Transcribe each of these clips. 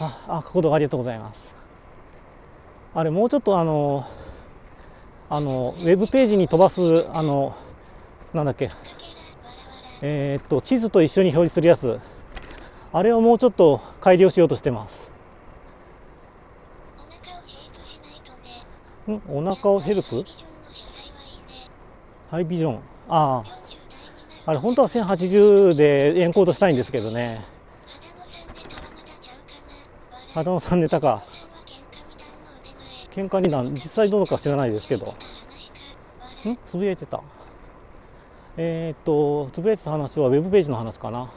ああ角度ありがとうございます。あれもうちょっとあのあのウェブページに飛ばすあのなんだっけ。えー、っと地図と一緒に表示するやつ。あれをもうちょっと改良しようとしてます。ん？お腹をヘルプハイビジョン。あああれ本当は1080でエンコードしたいんですけどね。肌野さんネタか。喧嘩にな実際どうか知らないですけど。ん？つぶやいてた。えー、っとつぶやいてた話はウェブページの話かな。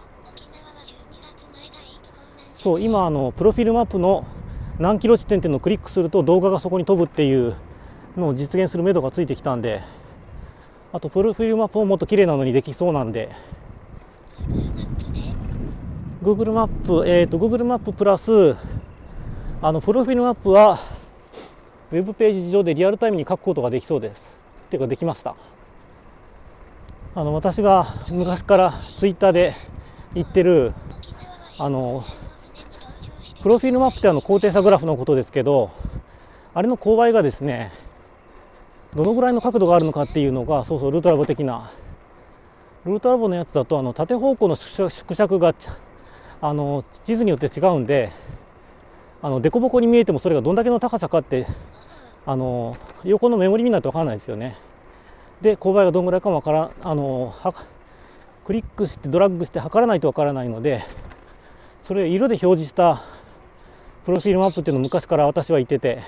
そう今あのプロフィールマップの何キロ地点っていうのをクリックすると動画がそこに飛ぶっていうのを実現する目処がついてきたんであとプロフィールマップももっと綺麗なのにできそうなんで。Google マップ、えーと、Google マッププラスあのプロフィールマップはウェブページ上でリアルタイムに書くことができそうです。っていうかできました。あの私が昔からツイッターで言ってるあのプロフィールマップってあの高低差グラフのことですけどあれの勾配がですねどのぐらいの角度があるのかっていうのがそうそうルートラボ的なルートラボのやつだとあの縦方向の縮尺があの地図によって違うんであの凸凹に見えてもそれがどんだけの高さかってあの横のメモリ見ないと分からないですよね。で勾配がどんぐらいかもわからあのクリックしてドラッグして測らないとわからないのでそれを色で表示したプロフィールマップっていうのを昔から私は言ってて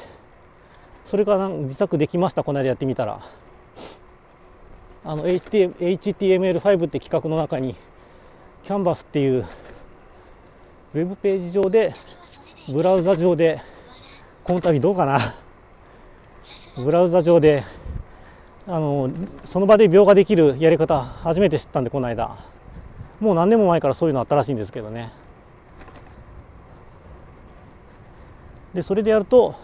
それが自作できましたこの間やってみたら。あの HTML5 って企画の中にキャンバスっていうウェブページ上でブラウザ上でこの度どうかな？ブラウザ上であのその場で描画できるやり方初めて知ったんでこの間。もう何年も前からそういうのあったらしいんですけどね。でそれでやると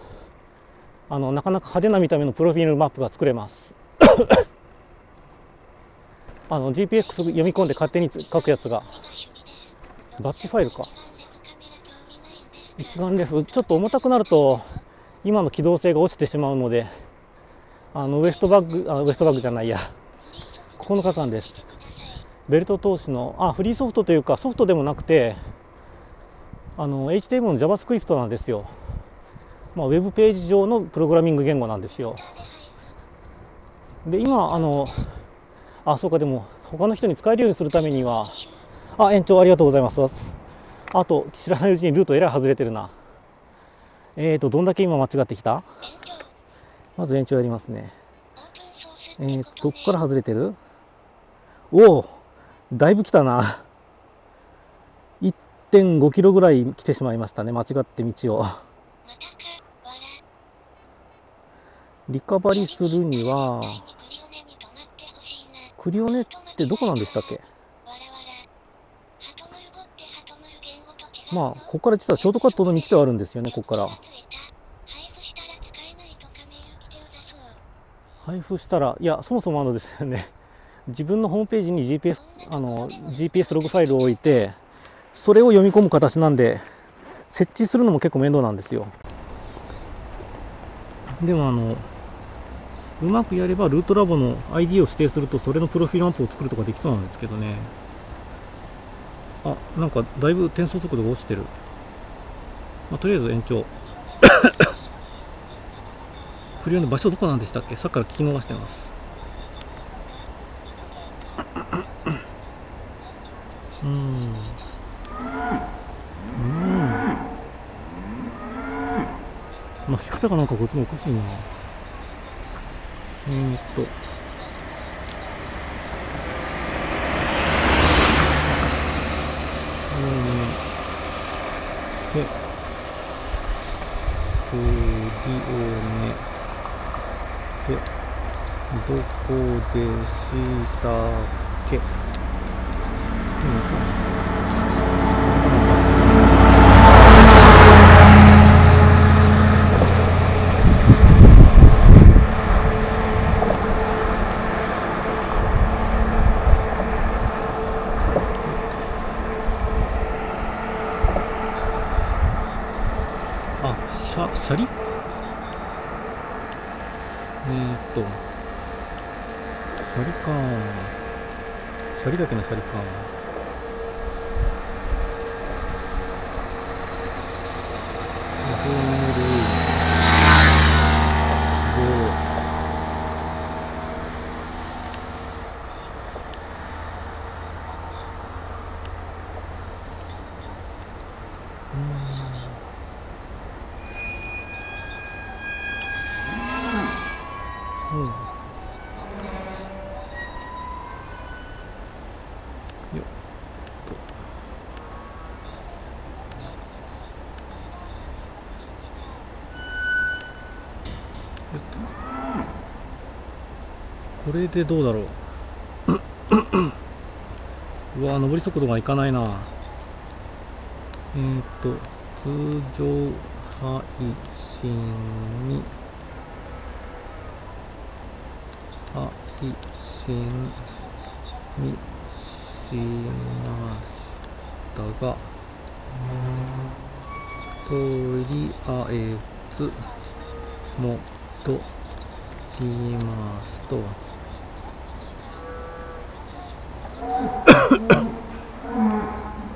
あのなかなか派手な見た目のプロフィールマップが作れます。あの GPX 読み込んで勝手に書くやつがバッチファイルか。一眼レフちょっと重たくなると今の機動性が落ちてしまうのであのウエストバッグあウエストバッグじゃないや。9日間です。ベルト通しのあフリーソフトというかソフトでもなくてあの HTML の JavaScript なんですよ。まあ、ウェブページ上のプログラミング言語なんですよ。で今あのあそうかでも他の人に使えるようにするためにはあ延長ありがとうございます。あと知らないうちにルートえらい外れてるな。えーとどんだけ今間違ってきた？まず延長やりますね。えーとどこから外れてる？おおだいぶ来たな。1.5キロぐらい来てしまいましたね間違って道を。リカバリするには、クリオネってどこなんでしたっけ？まあ、ここから実はショートカットの道ではあるんですよね、ここから。配布したら、いや、そもそもあのですよね、自分のホームページに GPS, あの GPS ログファイルを置いて、それを読み込む形なんで、設置するのも結構面倒なんですよ。でもあの、うまくやればルートラボの ID を指定するとそれのプロフィールマップを作るとかできそうなんですけどねあなんかだいぶ転送速度が落ちてる、まあ、とりあえず延長。クリオの場所どこなんでしたっけ？さっきから聞き逃してます。うん。うん。巻き方がなんかこっちのおかしいな。えー、っと。で、クリオネで、どこでしたっけ？すみません。あシャシャリえー、っとシャリかシャリだけのシャリかうんよっとよっとこれでどうだろう。うわ上り速度がいかないな。えー、っと通常配信に配信にしましたがとりあえず戻りますと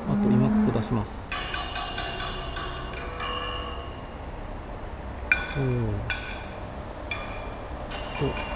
あと今ここ出します。おおと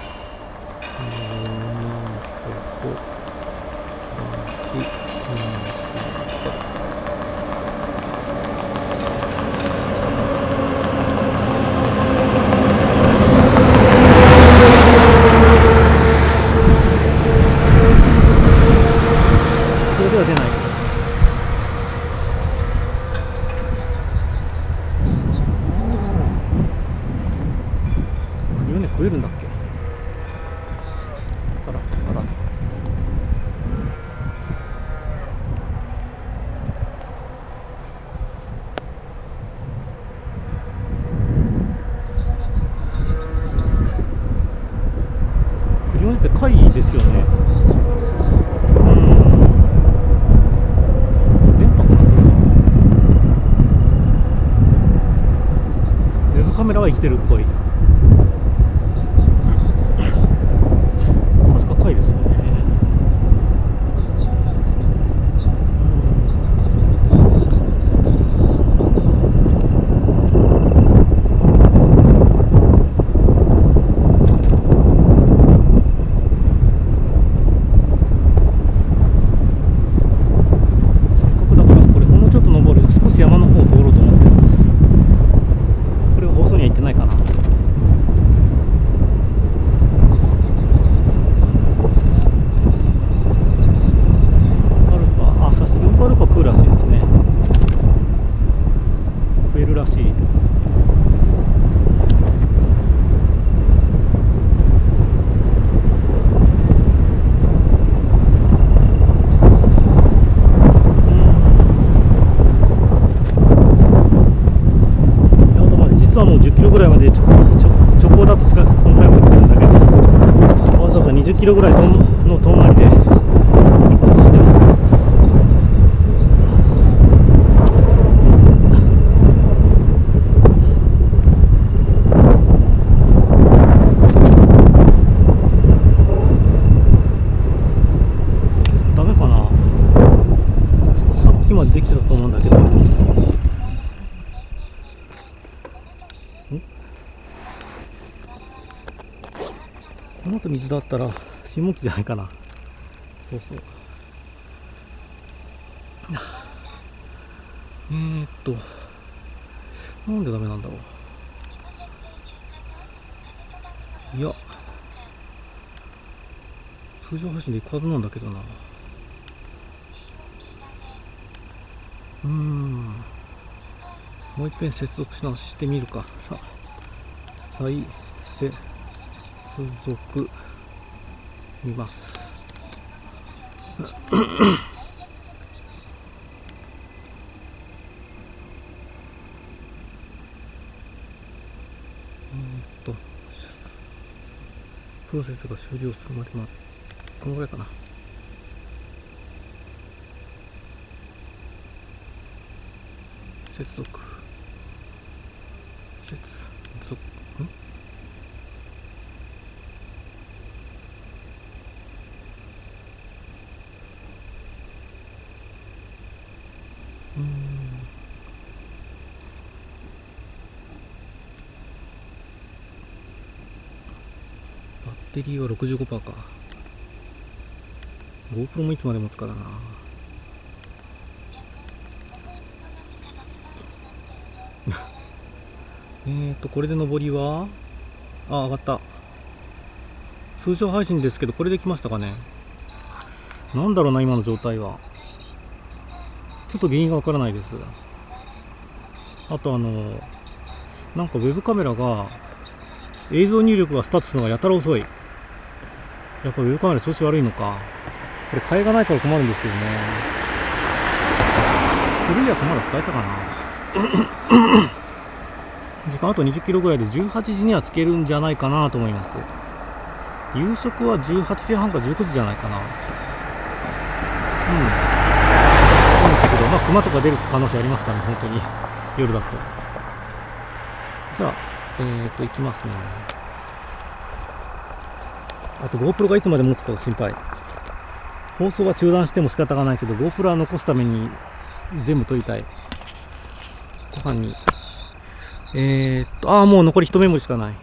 だったら下期じゃないかな。そうそう。えー、っとなんでダメなんだろう。いや。通常配信で行くはずなんだけどな。うーん。もう一遍接続し直してみるか。さ再接続。見ます。プロセスが終了するまでまあこのぐらいかな。接続。接ぞんうんバッテリーは65%か。GoPro もいつまで持つからな。えーとこれで上りは？あ上がった。通常配信ですけどこれで来ましたかね。なんだろうな今の状態は。ちょっと原因がわからないです。あとあのなんかウェブカメラが映像入力がスタートするのがやたら遅い。やっぱウェブカメラ調子悪いのか。これ替えがないから困るんですよね。古いやつまだ使えたかな。時間あと20キロぐらいで18時にはつけるんじゃないかなと思います。夕食は18時半か19時じゃないかな。うんまあ熊とか出る可能性ありますからね本当に。夜だと。じゃあえーと行きますね。あと GoPro がいつまで持つかが心配。放送は中断しても仕方がないけど GoPro は残すために全部撮りたい。ご飯に。えー、っとああもう残り1メモしかない。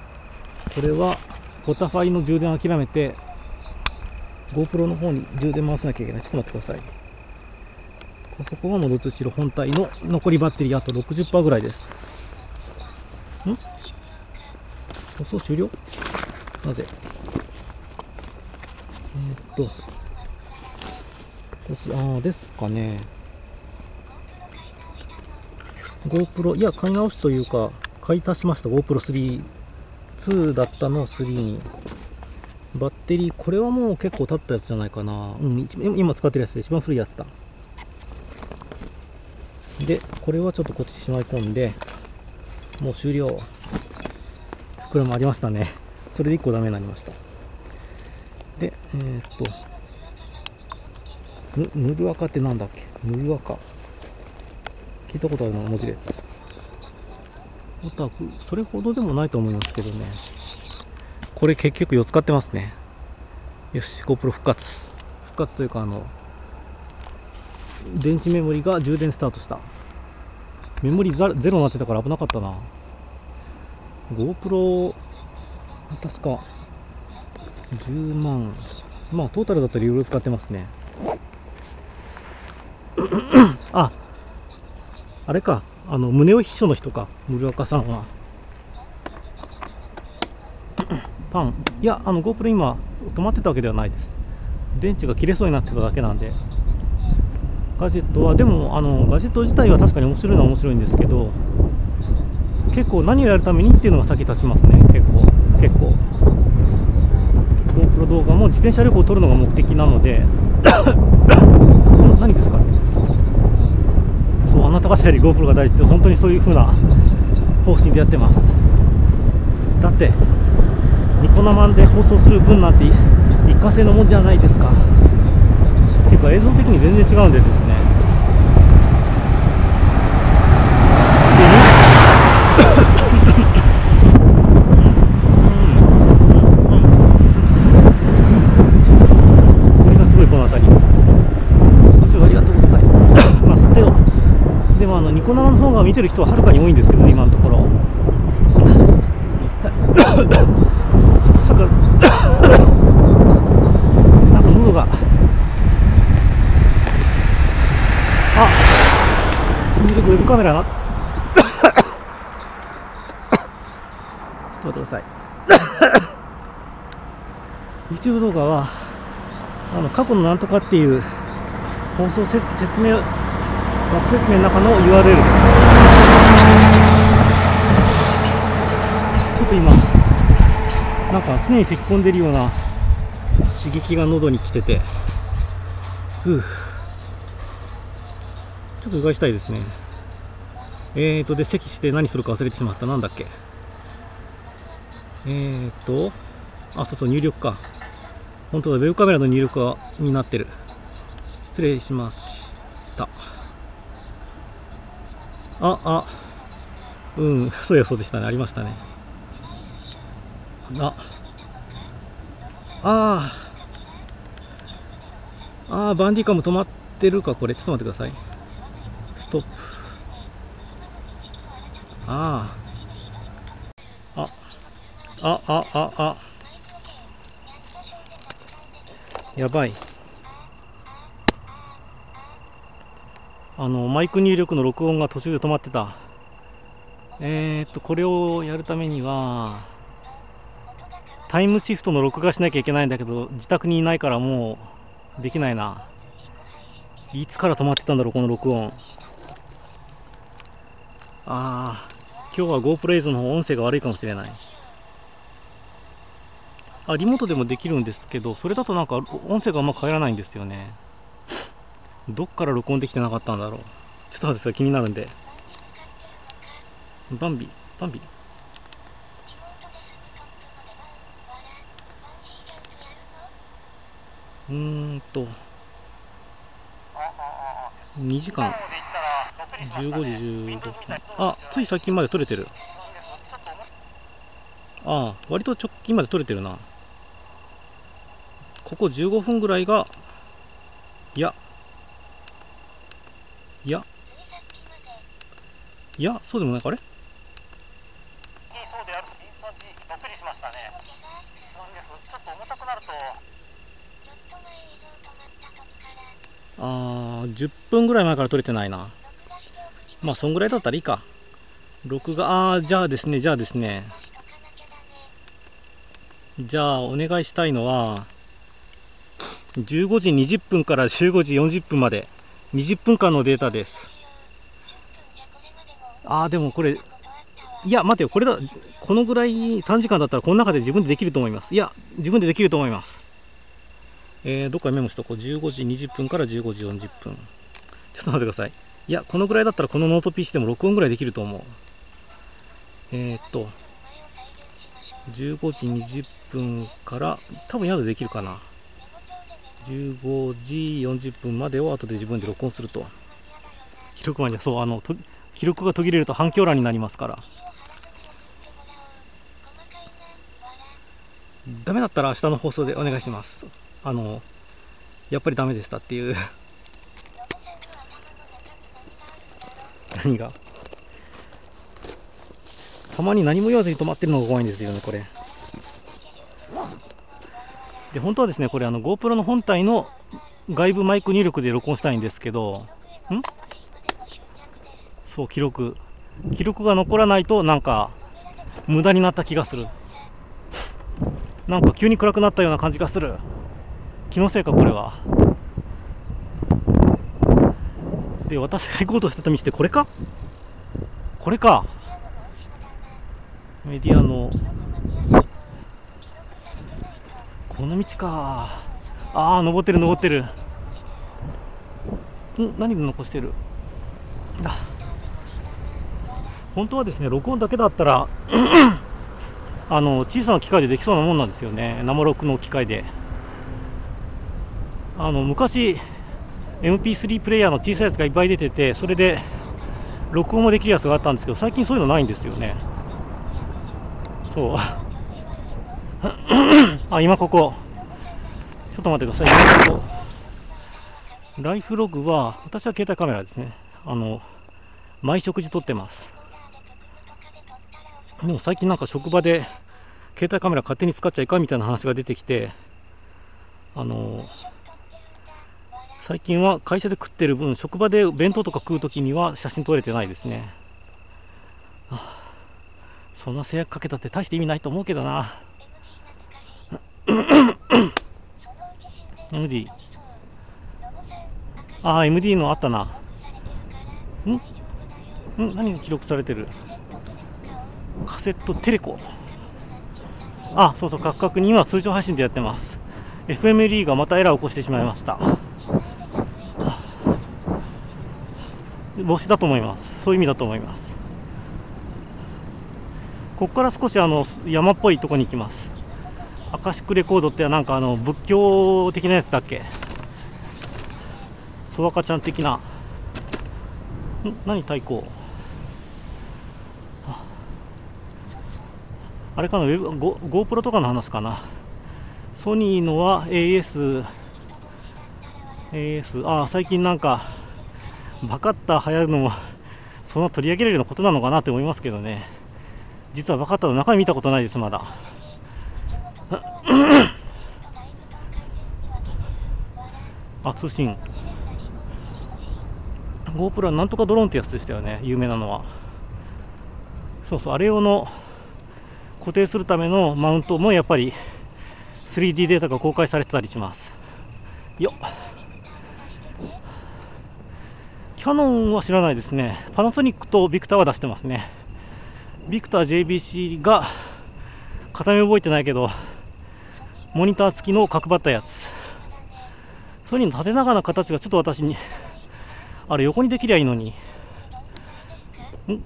これはポタファイの充電を諦めて GoPro の方に充電回さなきゃいけない。ちょっと待ってください。パソコンは戻って後ろ本体の残りバッテリーあと60%ぐらいです。ん？放送終了？なぜ？えー、っとこちああですかね。GoPro いや買い直しというか買い足しました。GoPro3 2だったのを3に。バッテリーこれはもう結構経ったやつじゃないかな。うん今使ってるやつで一番古いやつだ。でこれはちょっとこっちしまい込んでもう終了。袋もありましたね。それで1個ダメになりました。でえー、っとぬぬるあかってなんだっけ？ぬるあか。聞いたことあるの文字列。オタクそれほどでもないと思いますけどね。これ結局4つ使ってますね。よし GoPro 復活。復活というかあの電池メモリが充電スタートした。メモリゼロになってたから危なかったな。GoPro 確か10万。まあトータルだったらいろいろ使ってますね。ああれか。あの宗男秘書の人か。村岡さんは。パン。いやあの GoPro 今止まってたわけではないです。電池が切れそうになってただけなんで。ガジェットはでもあのガジェット自体は確かに面白いのは面白いんですけど結構何をやるためにっていうのが先立ちますね。結構結構。GoPro 動画も自転車旅行を撮るのが目的なので 何ですか？そうあなた方より GoPro が大事って本当にそういう風な方針でやってます。だってニコ生で放送する分なんて一過性のもんじゃないですか。ていうか映像的に全然違うんでですね。これがすごいこの辺り。すごいありがとうございます。でもでもあのニコ生の方が見てる人ははるかに多いんですけどね今のところ ちょっと桜なんか喉があ見るウェブカメラ。ちょっと待ってください。YouTube 動画はあの過去のなんとかっていう放送説明枠説明の中の URL ちょっと今なんか常に咳き込んでるような刺激が喉に来てて。ふう。ちょっとうがいしたいですね。えーとで咳して何するか忘れてしまった。なんだっけ？えーとあそうそう入力か。本当だウェブカメラの入力になってる。失礼しました。ああうんそうやそうでしたね。ありましたね。ああああバンディカム止まってるかこれ。ちょっと待ってください。ストップ。あ。ああああ。ああやばい。あのマイク入力の録音が途中で止まってた。えー、っとこれをやるためにはタイムシフトの録画しなきゃいけないんだけど自宅にいないからもうできないな。いつから止まってたんだろうこの録音。ああ今日は GoPro 映像の方音声が悪いかもしれない。あリモートでもできるんですけどそれだとなんか音声があんま変わらないんですよね。どっから録音できてなかったんだろう。ちょっと待ってさ気になるんで。バンビバンビ。うーんと。2時間15時15分。あつい最近まで撮れてる。ああ割と直近まで撮れてるな。ここ15分ぐらいがいや。いや。いやそうでもないかあれ？そうであるとインサージどっぷりしましたね。一番ねちょっと重たくなると。あー10分ぐらい前から撮れてないなまあそんぐらいだったらいいか。録画ああじゃあですねじゃあですね。じゃあお願いしたいのは15時20分から15時40分まで。20分間のデータです。ああでもこれいや待てよこれだこのぐらい短時間だったらこの中で自分でできると思います。いや自分でできると思います。えー、どっかメモしとこう。15時20分から15時40分ちょっと待ってください。いやこのぐらいだったらこのノート PC でも録音ぐらいできると思う。えー、っと15時20分から多分宿できるかな。15時40分までを後で自分で録音すると。記録間にそうあの記録が途切れると反響欄になりますから。ダメだったら明日の放送でお願いします。あのやっぱりダメでしたっていう。何が？たまに何も言わずに止まってるのが怖いんですよねこれ。で本当はですねこれあの GoPro の本体の外部マイク入力で録音したいんですけどん？そう記録。記録が残らないとなんか無駄になった気がする。なんか急に暗くなったような感じがする。気のせいかこれは。で私が行こうとしてた道ってこれか？これか。メディアの。この道か。ああ登ってる登ってる。ん？何で残してる？だ。本当はですね録音だけだったらあの小さな機械でできそうなもんなんですよね。生録の機械で。あの昔 MP3 プレイヤーの小さいやつがいっぱい出ててそれで録音もできるやつがあったんですけど最近そういうのないんですよね。そう。あ今ここ。ちょっと待ってください。今ここ。ライフログは私は携帯カメラですね。あの毎食事撮ってます。でも最近なんか職場で携帯カメラ勝手に使っちゃいかんみたいな話が出てきてあの最近は会社で食ってる分職場で弁当とか食う時には写真撮れてないですね。そんな制約かけたって大して意味ないと思うけどな。MD ああ MD のあったな。ん？ん？何が記録されてる？カセットテレコ。あそうそうカクカクに今通常配信でやってます。FMLE がまたエラーを起こしてしまいました。帽子だと思います。そういう意味だと思います。ここから少しあの山っぽいとこに行きます。アカシックレコードってなんかあの仏教的なやつだっけ？ソワカちゃん的な。ん？何太鼓、あ。れかな、Go、GoPro とかの話かな。ソニーのは AS、AS、ああ、最近なんか、バカッタ流行るのも、そんな取り上げられるようなことなのかなって思いますけどね。実はバカッタの中身見たことないです、まだ。あ、通信。GoPro はなんとかドローンってやつでしたよね、有名なのは。そうそう、あれ用の固定するためのマウントもやっぱり 3D データが公開されてたりしますよキャノンは知らないですね。パナソニックとビクターは出してますね。ビクター JBC が片目覚えてないけどモニター付きの角張ったやつ。ソニーの縦長な形がちょっと私にあれ横にできりゃいいのに。ん？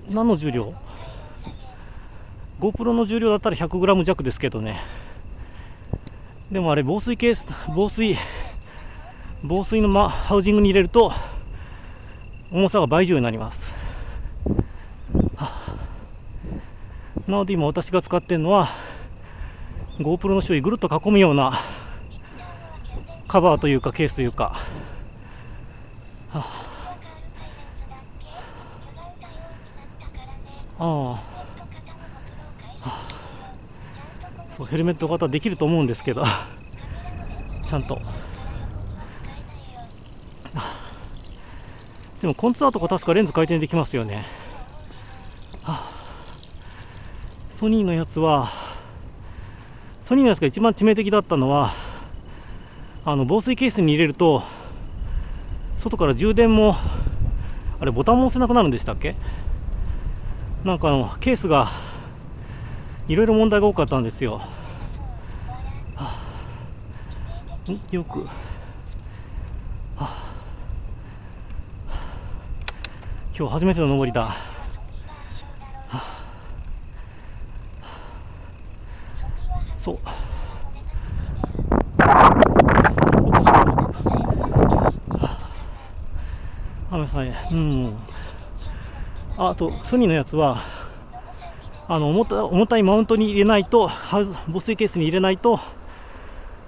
何の重量？GoPro の重量だったら 100g 弱ですけどね。でもあれ防水ケース防水防水の、ま、ハウジングに入れると重さが倍以上になります、はあ、なので今私が使ってるのは GoPro の周囲ぐるっと囲むようなカバーというかケースというか、はあ。あ。あ。そうヘルメット型できると思うんですけど。ちゃんと。でもコンツアートが確かレンズ回転できますよね。ソニーのやつはソニーのやつが一番致命的だったのはあの防水ケースに入れると外から充電もあれボタンも押せなくなるんでしたっけ？なんかあのケースがいろいろ問題が多かったんですよ、はあ、よく、はあ、今日初めての登りだ、はあ、そう雨さえうん。あとソニーのやつはあの重た重たいマウントに入れないと防水ケースに入れないと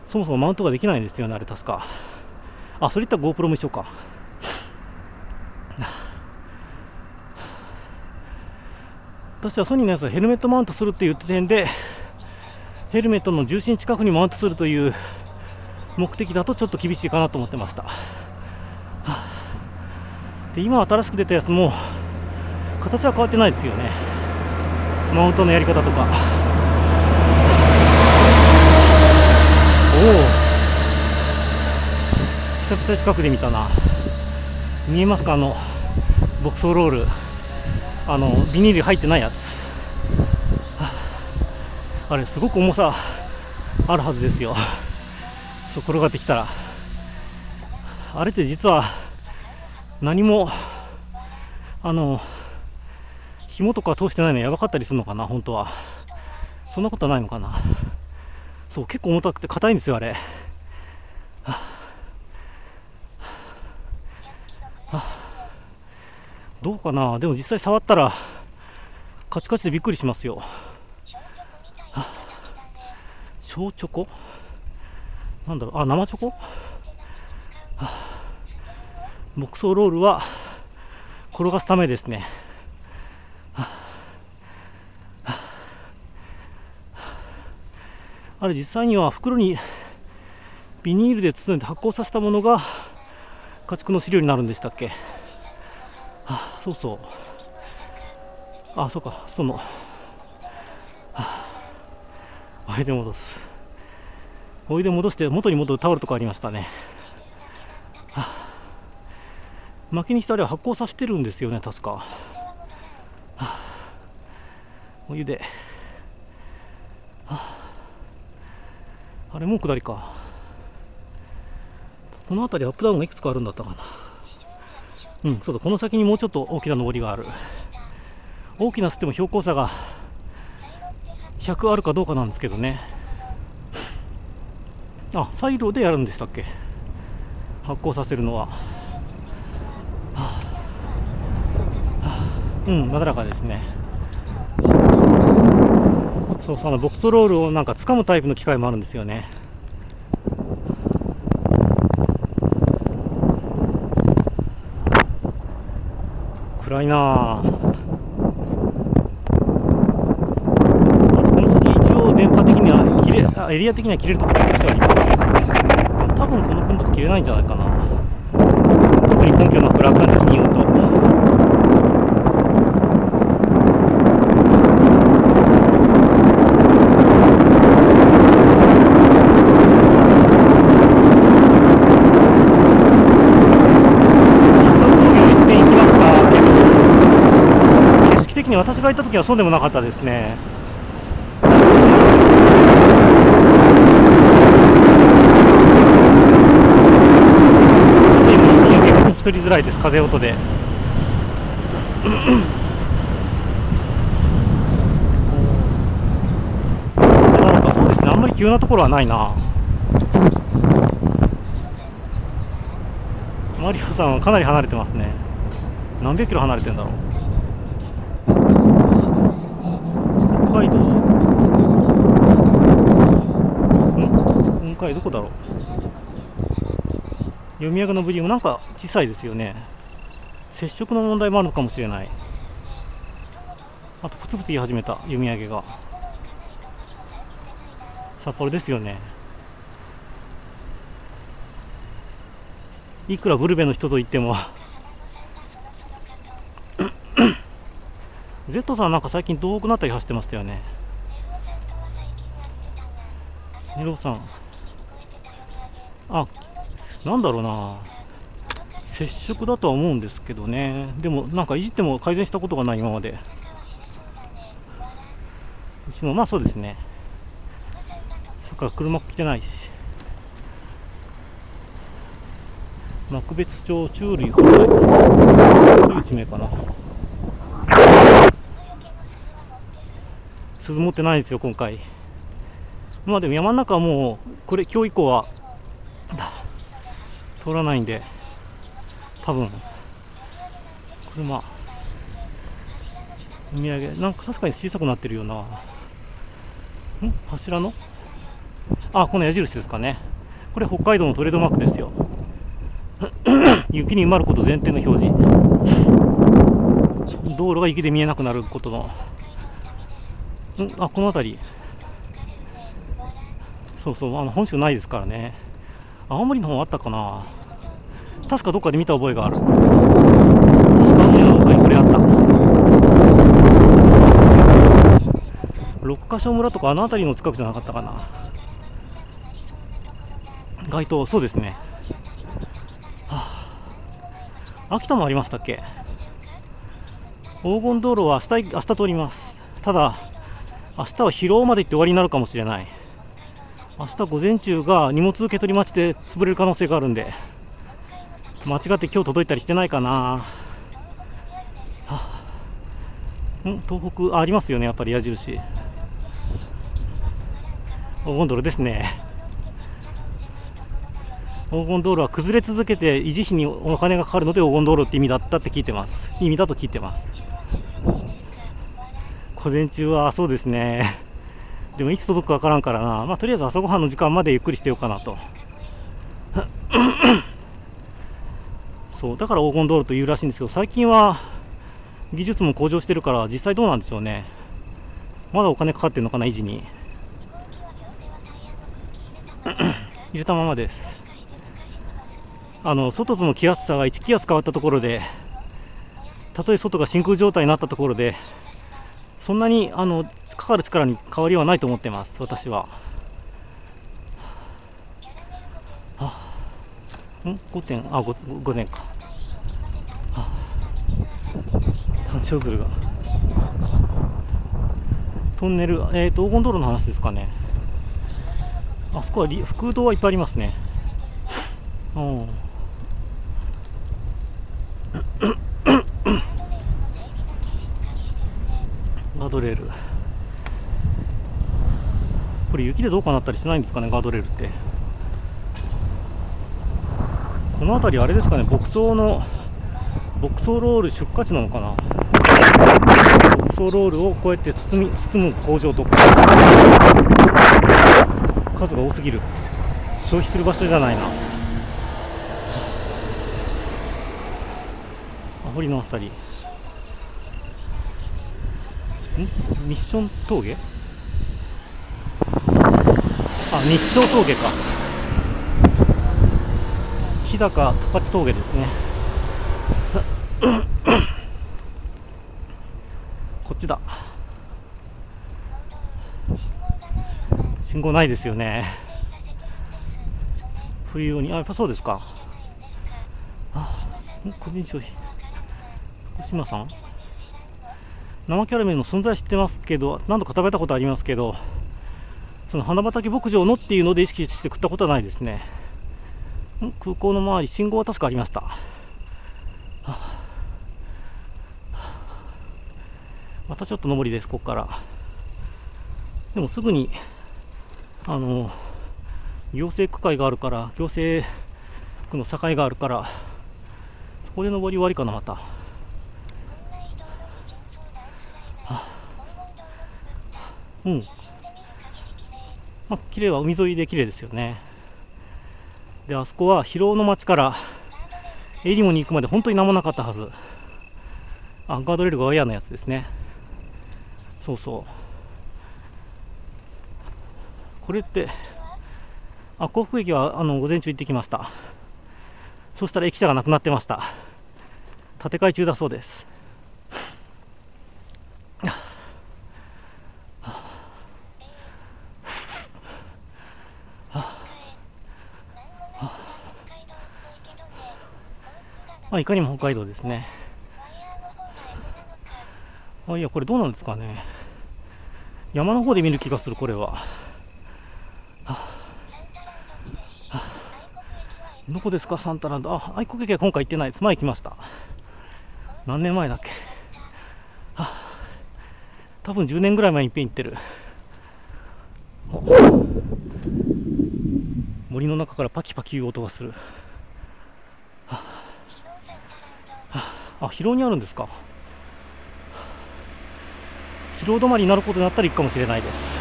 そもそもマウントができないんですよねあれ確か。あそれいった GoPro も一緒か。私はソニーのやつはヘルメットマウントするっていう点でヘルメットの重心近くにマウントするという目的だとちょっと厳しいかなと思ってました、で今新しく出たやつも形は変わってないですよね。マウントのやり方とか。おお。久々近くで見たな。見えますか？あのボクソーロール。あのビニール入ってないやつあれすごく重さあるはずですよそう転がってきたらあれって実は何もあの紐とか通してないのやばかったりするのかな、本当は。そんなことはないのかな。そう、結構重たくて硬いんですよ、あれ。はあ、どうかな、でも実際触ったら、カチカチでびっくりしますよ。小チョコ？なんだろう、あ、生チョコ？牧草ロールは転がすためですね。あれ実際には袋にビニールで包んで発酵させたものが家畜の飼料になるんでしたっけ、あ、そうそう。あそうかその、あ、おいで戻す。おいで戻して元に戻るタオルとかありましたね、はあ、薪にしてあれは発酵させてるんですよね確か、お湯で、あれもう下りか。この辺りアップダウンがいくつかあるんだったかな。うんそうだこの先にもうちょっと大きな上りがある。大きなつっても標高差が100あるかどうかなんですけどね。あサイロでやるんでしたっけ？発酵させるのは、はあはあ、うんなだらかですね。そうそうあのボクスロールをなんか掴むタイプの機械もあるんですよね。暗いな。あとこの先一応電波的には切れエリア的には切れるところがいくつかあります。多分この分だけ切れないんじゃないかな。特に根拠の楽観的によると一層峠を一遍行きましたけど景色的に私が行った時はそうでもなかったですね。ちょっと今聞き取りづらいです。風音で。なんかそうですね。あんまり急なところはないな。マリオさんはかなり離れてますね。何百キロ離れてんだろう北海道。ん北海どこだろう読み上げのブリーもなんか小さいですよね接触の問題もあるのかもしれないあとプツプツ言い始めた読み上げが札幌ですよねいくらグルメの人と言っても Z さんなんか最近遠くなったり走ってましたよね。ネロさん。あなんだろうな。接触だとは思うんですけどね。でもなんかいじっても改善したことがない今まで。うちのまあそうですね。そっか車来てないし。幕別町中類本来という地名かな。鈴持ってないですよ今回。まあでも山の中はもうこれ今日以降は通らないんで多分車お土産なんか確かに小さくなってるよな柱の？あこの矢印ですかね。これ北海道のトレードマークですよ。雪に埋まること前提の表示。道路が雪で見えなくなることのんあこの辺り。そうそうあの本州ないですからね。青森の方あったかな。確かどっかで見た覚えがある。確か青森のどっかにこれあった。六ヶ所村とかあの辺りの近くじゃなかったかな。街灯そうですね。あ。秋田もありましたっけ。黄金道路は明日明日通ります。ただ明日は広尾まで行って終わりになるかもしれない。明日午前中が荷物受け取り待ちで潰れる可能性があるんで。間違って今日届いたりしてないかな。はあ。ん？東北あありますよねやっぱり矢印。黄金道路ですね。黄金道路は崩れ続けて維持費にお金がかかるので黄金道路って意味だったって聞いてます。意味だと聞いてます。午前中はそうですね。でもいつ届くかわからんからな。まあとりあえず朝ごはんの時間までゆっくりしてようかなと。そう。だから黄金道路というらしいんですけど最近は技術も向上してるから実際どうなんでしょうね。まだお金かかってるのかな維持に。入れたままです。あの外との気圧差が1気圧変わったところでたとえ外が真空状態になったところでそんなにあのかかる力に変わりはないと思ってます私は。あん？5点あ 5, 5点か。あ。単調鶴が。トンネルえっ、ー、と黄金道路の話ですかね。あそこはり空洞はいっぱいありますね。うん。ガードレール。これ雪でどうかなったりしないんですかねガードレールって。この辺りあれですかね牧草の牧草ロール出荷地なのかな。牧草ロールをこうやって包み包む工場とか。数が多すぎる。消費する場所じゃないな。あ堀のあたり。ミッション峠？あ日照峠か。日高十勝峠ですね。こっちだ。信号ないですよね。冬用に。あやっぱそうですか。あ個人消費。福島さん？生キャラメルの存在知ってますけど何度か食べたことありますけどその花畑牧場のっていうので意識して食ったことはないですね。空港の周り信号は確かありました。またちょっと上りですここから。でもすぐにあの行政区会があるから行政区の境があるからそこで上り終わりかなまた。うん。まあ綺麗は海沿いで綺麗ですよね。であそこは広尾の町からえりもに行くまで本当に何もなかったはず。あガードレールがワイヤーのやつですね。そうそう。これってあ幸福駅はあの午前中行ってきました。そしたら駅舎がなくなってました。建て替え中だそうです。まあ、いかにも北海道ですね。あいや、これどうなんですかね。山の方で見る気がする、これは。どこですか、サンタランド。あ、愛国駅は今回行ってないです。前行きました。何年前だっけ。あ、多分10年ぐらい前にいっぺん行ってる。森の中からパキパキいう音がする。あ、疲労にあるんですか。疲労止まりになることになったら行くかもしれないです。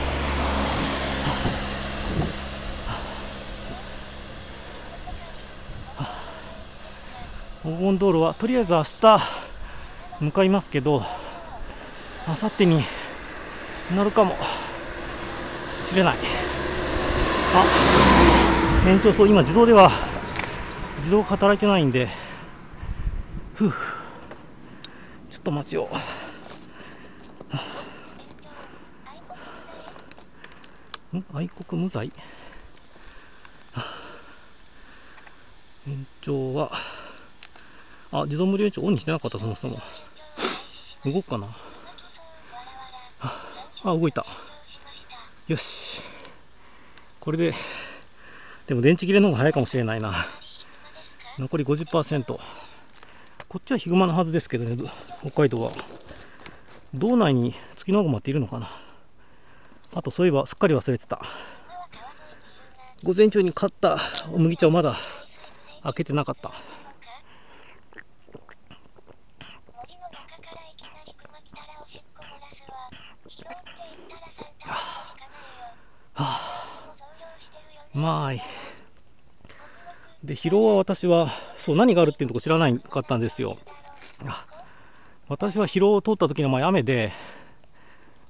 黄金道路はとりあえず明日向かいますけど明後日になるかもしれないあ延長そう今自動では自動が働いてないんでふうちょっと待ちをん？愛国無罪？延長はあ、自動無料延長オンにしてなかった、そもそも。動くかな？あ、動いた。よし。これで、でも電池切れの方が早いかもしれないな。残り50%。こっちはヒグマのはずですけどね、北海道は。道内に月のゴマっているのかなあとそういえばすっかり忘れてた。午前中に買った麦茶をまだ開けてなかった。まい。で、疲労は私は、そう、何があるっていうとこ知らないかったんですよ。私は疲労を通った時の前雨で、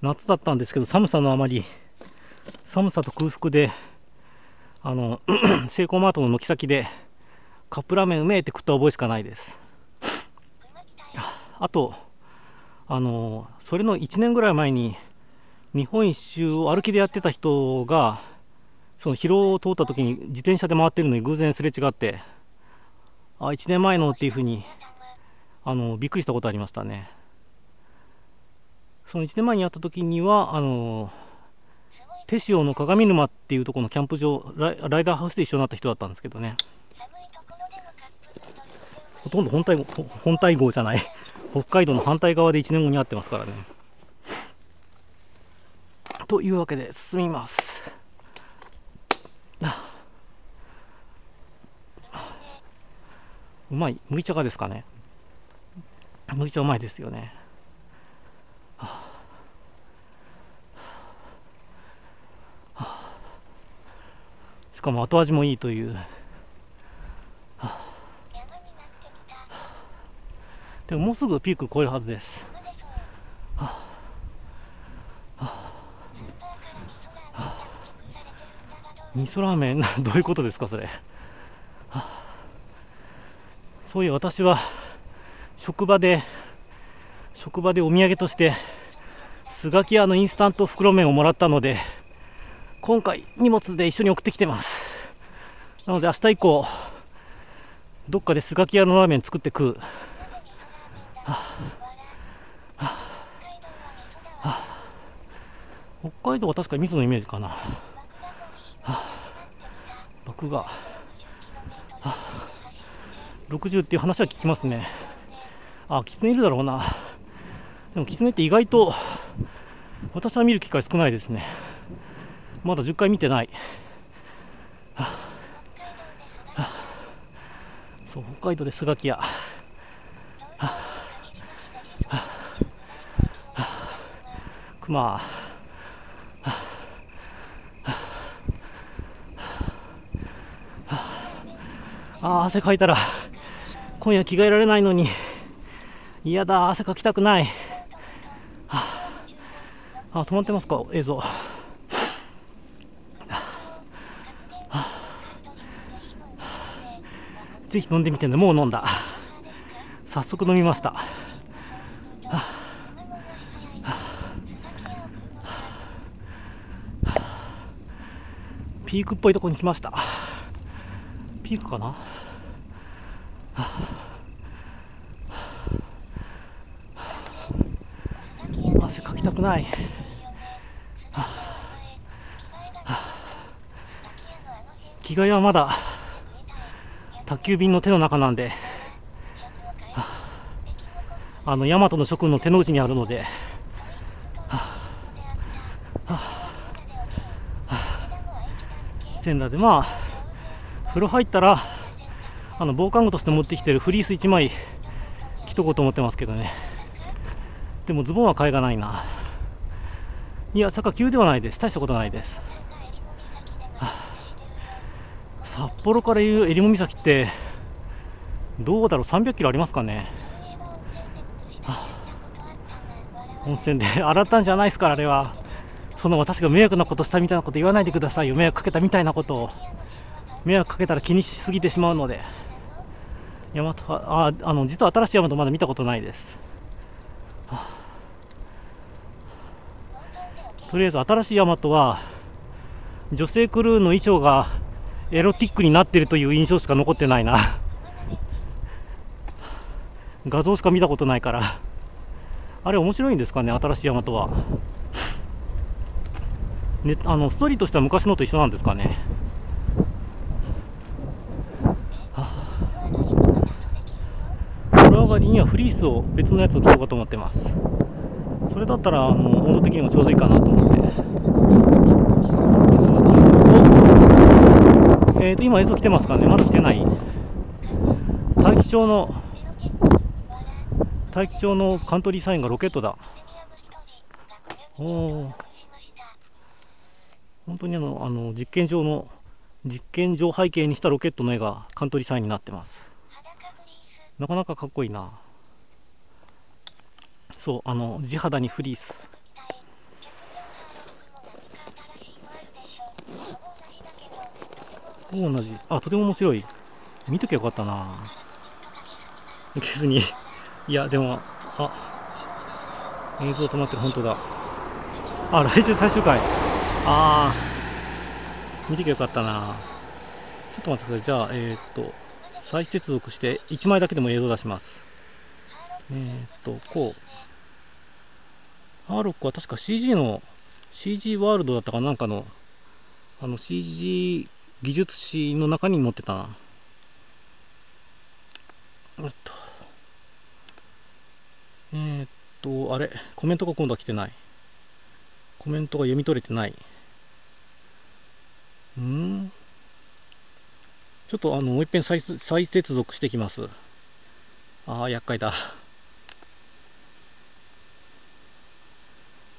夏だったんですけど、寒さのあまり、寒さと空腹で、あの、セイコーマートの軒先で、カップラーメンうめえって食った覚えしかないです。あと、あの、それの1年ぐらい前に、日本一周を歩きでやってた人が、その疲労を通った時に自転車で回ってるのに偶然すれ違ってあ1年前のっていうふうにあのびっくりしたことありましたね。その1年前にやった時にはあの手塩の鏡沼っていうところのキャンプ場ライダーハウスで一緒になった人だったんですけどね。ほとんど本体本体号じゃない。北海道の反対側で1年後に会ってますからね。というわけで進みます。うまい。麦茶がですかね。麦茶うまいですよね。しかも後味もいいという。でももうすぐピーク超えるはずです。味噌ラーメン？どういうことですかそれそういう私は職場で職場でお土産としてスガキ屋のインスタント袋麺をもらったので今回荷物で一緒に送ってきてます。なので明日以降どっかでスガキ屋のラーメン作って食う、はあはあ、北海道は確かに味噌のイメージかな、はあ、僕が、はあ、60っていう話は聞きますね。あキツネいるだろうな。でもキツネって意外と私は見る機会少ないですね。まだ10回見てない、はあはあ、そう北海道でスガキ屋、クマあ汗かいたら。今夜着替えられないのに。嫌だ汗かきたくない、はあ、あ止まってますか映像。ぜひ飲んでみてねもう飲んだ。早速飲みました、ピークっぽいとこに来ました。ピークかな、汗かきたくない、着替えはまだ宅急便の手の中なんで、あの大和の諸君の手の内にあるので、仙台でまあ風呂入ったらあの防寒具として持ってきてるフリース1枚着とこうと思ってますけどね。でもズボンは買いがないな。いや坂急ではないです。大したことないです。札幌からいう襟裳岬ってどうだろう。300キロありますかね。温泉で 洗ったんじゃないですからあれは。その私が迷惑なことしたみたいなこと言わないでくださいよ。迷惑かけたみたいなことを。迷惑かけたら気にしすぎてしまうので。大和ああの実は新しい大和まだ見たことないです、とりあえず新しい大和は女性クルーの衣装がエロティックになっているという印象しか残ってないな。画像しか見たことないから。あれ面白いんですかね新しいヤマトは、ね、あのストーリーとしては昔のと一緒なんですかね。風呂上がりにはフリースを別のやつを着ようかと思ってます。それだったらあの温度的にもちょうどいいかなと思って。えー、と今映像来てますかね。まだ来てない。大気町の大気町のカントリーサインがロケットだ。おお本当にあのあの実験場の実験場背景にしたロケットの絵がカントリーサインになってます。なかなかかっこいいな。そうあの地肌にフリース。同じあとても面白い。見ときゃよかったな。受けずに。いやでもあ。映像止まってる本当だ。あ来週最終回。ああ見ときゃよかったな。ちょっと待ってください。じゃあえー、っと。再接続して1枚だけでも映像出しますえー、っとこう R6 は確か CG の CG ワールドだったかな？んかのあの CG 技術史の中に載ってたな。えっと。えー、っと、あれ、コメントが今度は来てない。コメントが読み取れてないう。ん？ちょっとあの、もう一遍再再接続してきます。ああ、厄介だ。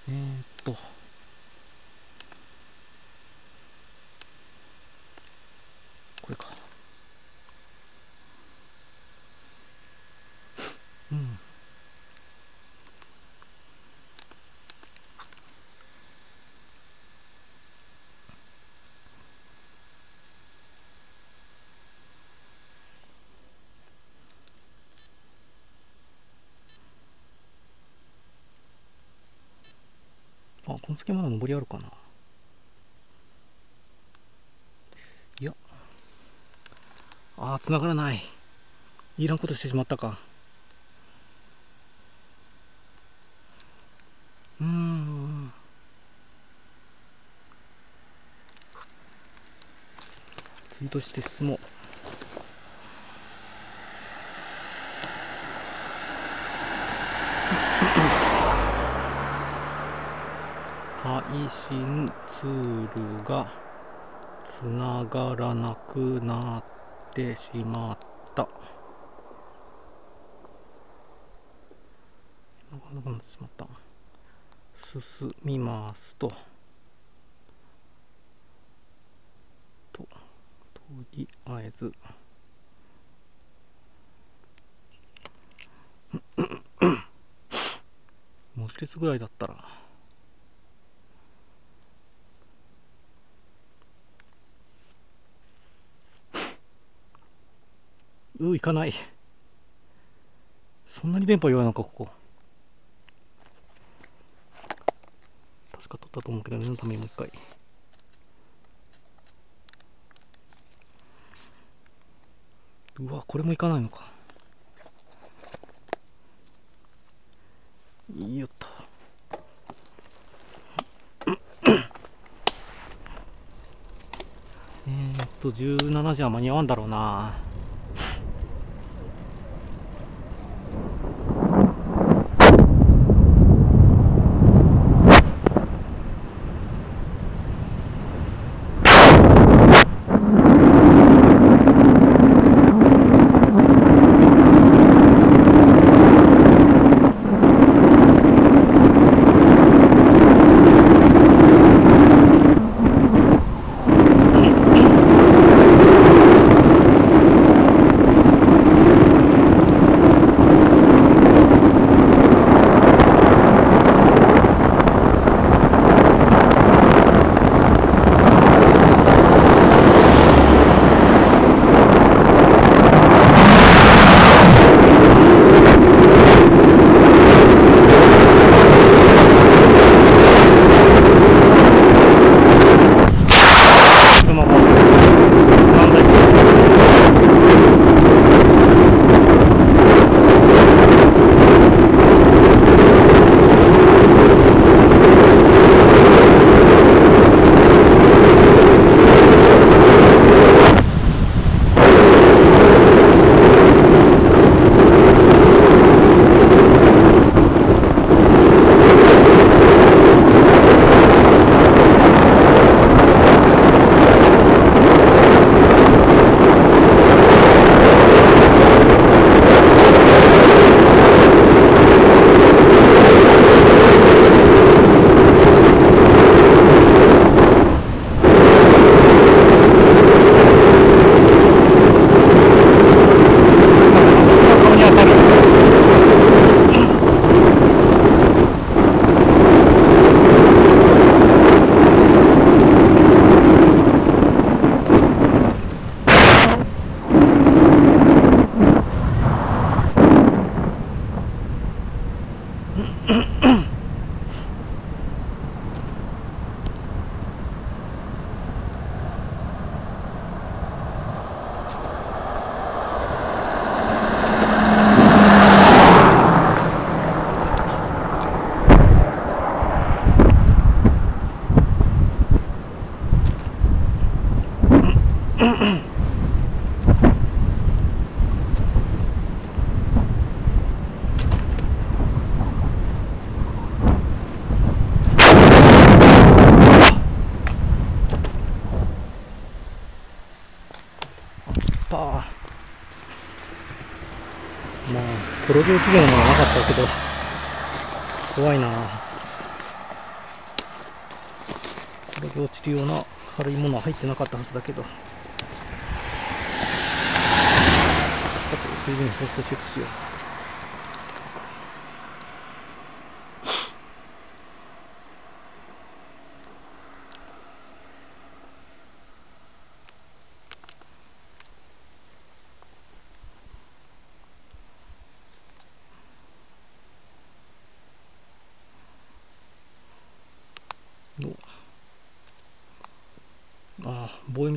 えー、っと。これかまだ登りあるかな？いや。ああ繋がらない。いらんことしてしまったか。うん。ツイートして進もう配信ツールがつながらなくなってしまった。ながらなくなってしまった。進みますと。ととりあえず。文字列ぐらいだったら。う行かない。そんなに電波弱いのかここ。確か取ったと思うけど念のためにもう一回。うわこれも行かないのか。いいよっと。えっと17時は間に合わんだろうな。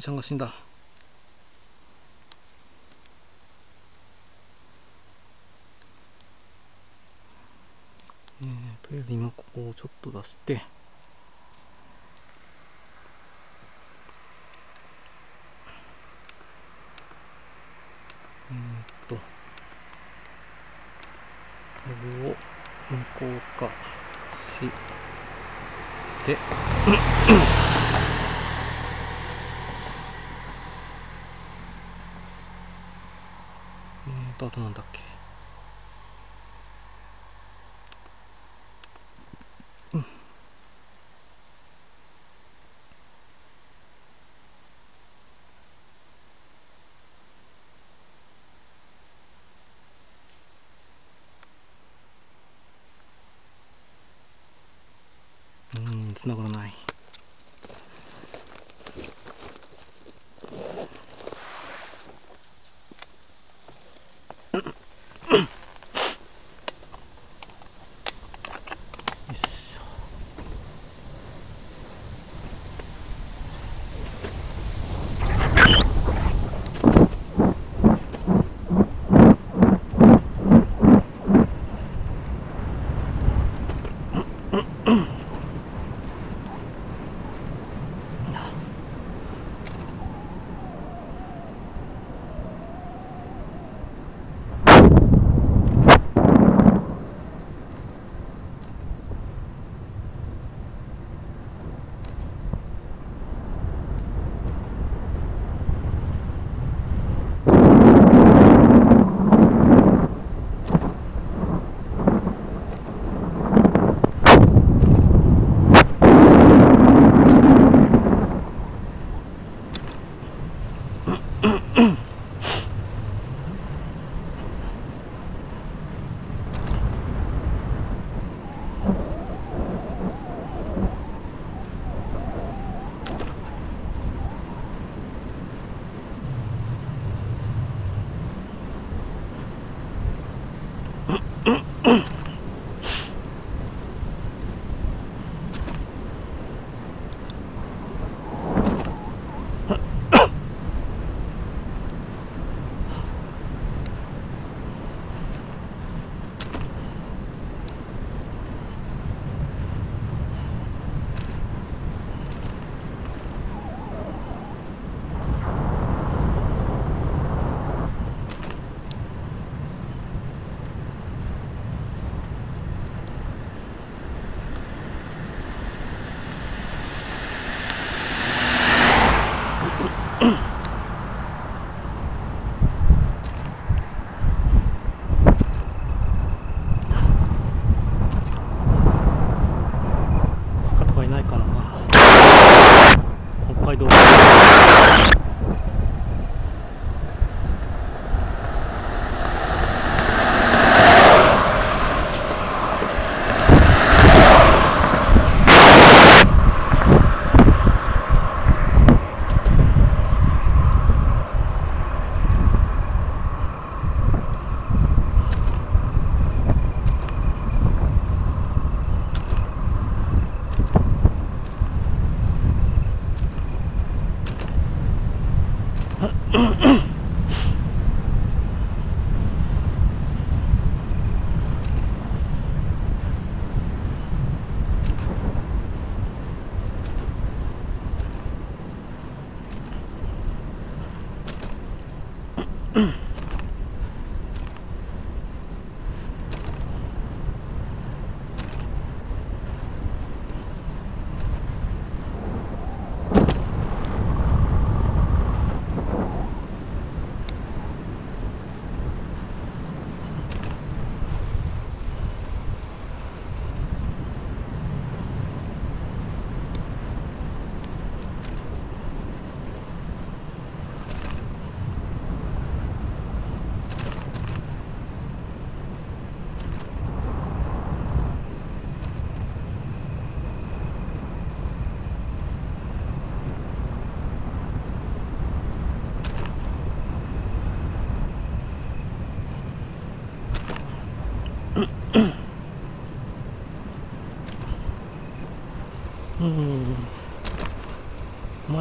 あ棒読みちゃんが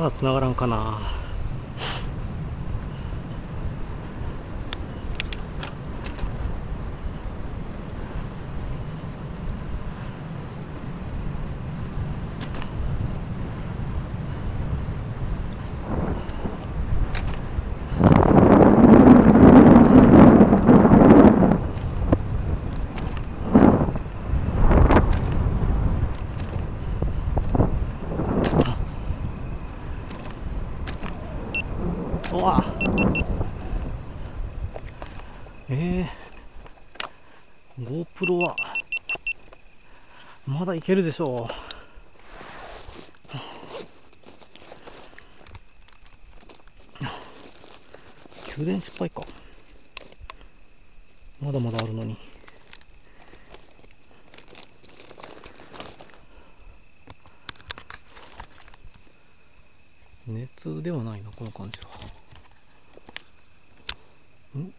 まだ繋がらんかなうわえー、GoPro はまだいけるでしょう給電失敗かまだまだあるのに熱ではないなこの感じはん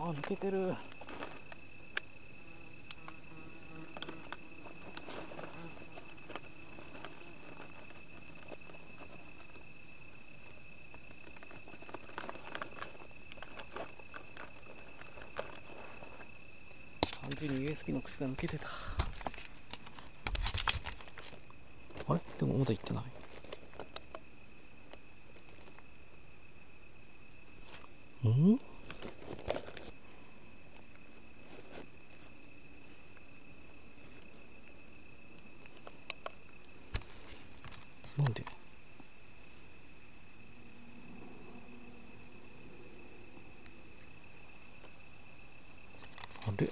あ抜けてる。完全に USB の口が抜けてた。あれ？でもまだ行ってない。んなんであれ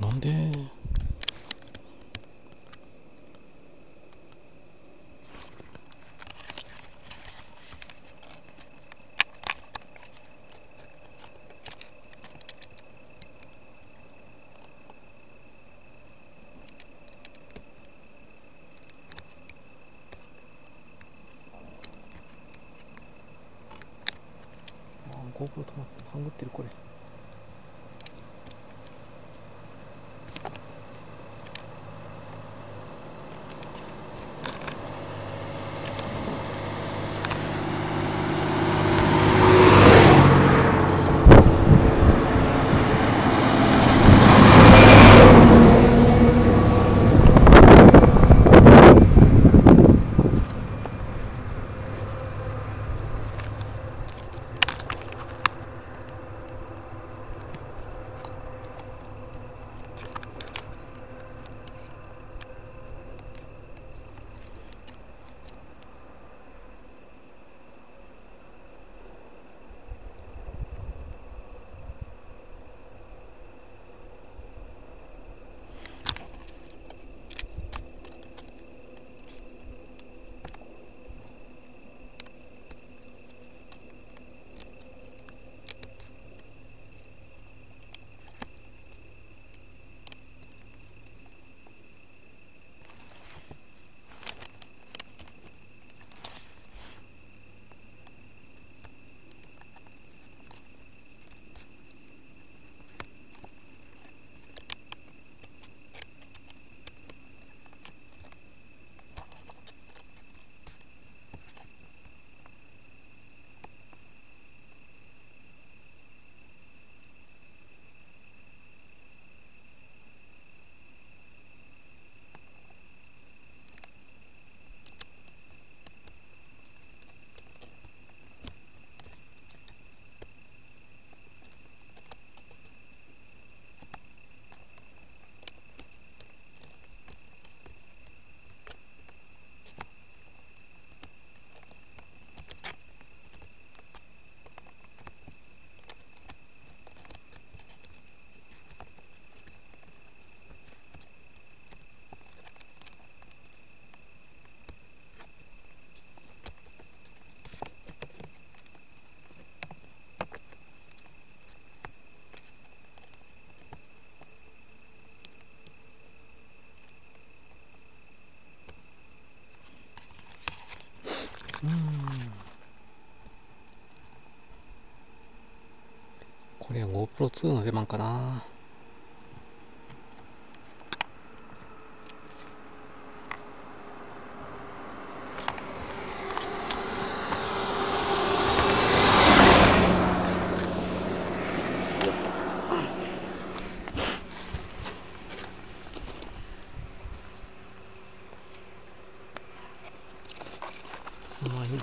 なんであー GoPro たまハングってるこれ。Pro2 の出番かな。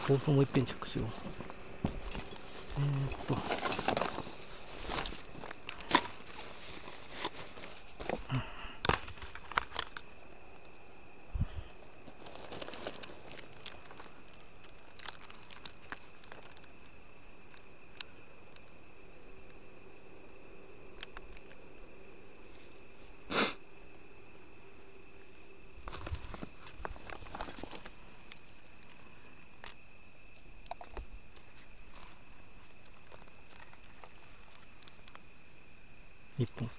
放送もう一遍チェックしようえー、っと1分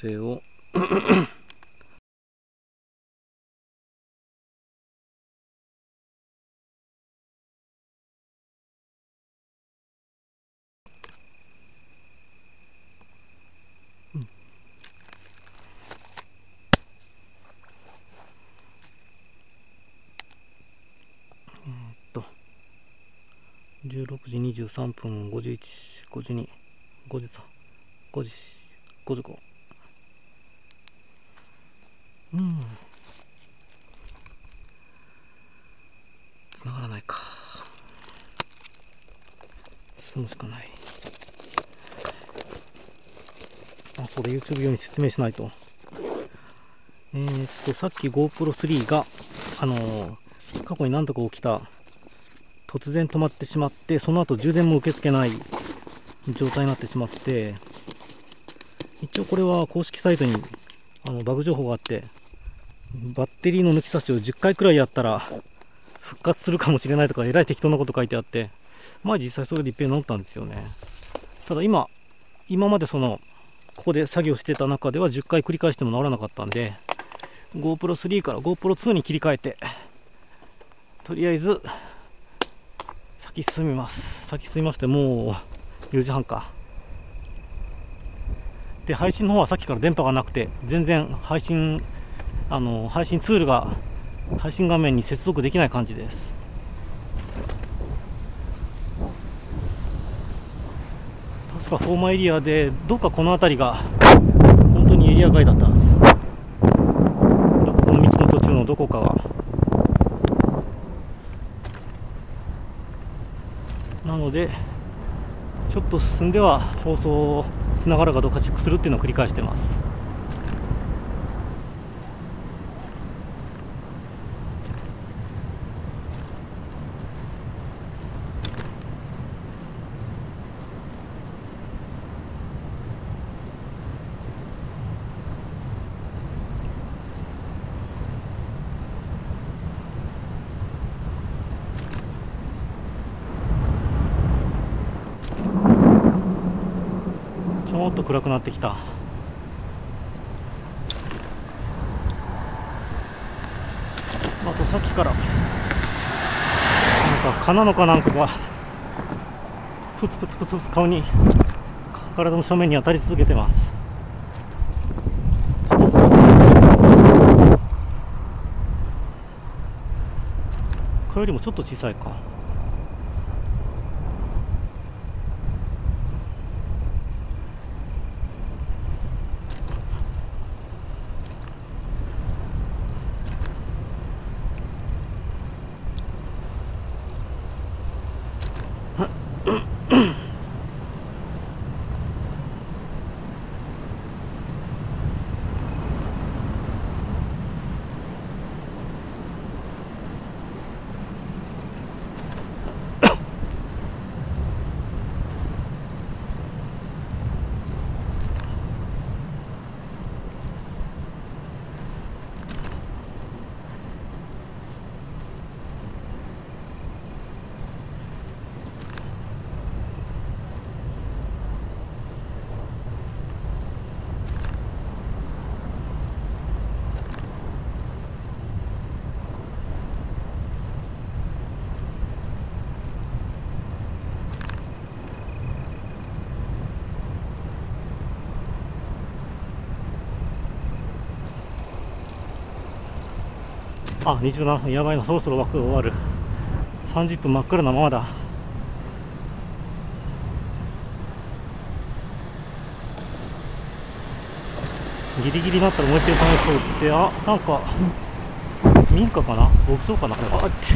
性を。16時23分51、52、53、50、55。うん。繋がらないか。進むしかない。あ、それ YouTube 用に説明しないと。えー、っと、さっき GoPro3 が、あのー、過去に何とか起きた突然止まってしまって、その後充電も受け付けない状態になってしまって、一応これは公式サイトにあのバグ情報があって、バッテリーの抜き差しを10回くらいやったら復活するかもしれないとか、えらい適当なこと書いてあって、まあ実際それでいっぺん治ったんですよね。ただ今、今までその、ここで作業してた中では10回繰り返しても治らなかったんで、GoPro3 から GoPro2 に切り替えて、とりあえず先進みます先進みましてもう4時半かで配信の方はさっきから電波がなくて全然配信あの配信ツールが配信画面に接続できない感じです。確かフォーマエリアでどっかこの辺りが本当にエリア外だったはず。この道の途中のどこかが。なのでちょっと進んでは放送つながるかどうかチェックするっていうのを繰り返してますっと暗くなってきたあとさっきからなんか蚊なのかなんかがプツプツプツプツ顔に体の正面に当たり続けてます。蚊よりもちょっと小さいか。あ27分。やばいな。そろそろ枠が終わる。30分真っ暗なままだ。ギリギリになったらもう一回試そうって。あなんか民家かな？牧草かな？あっち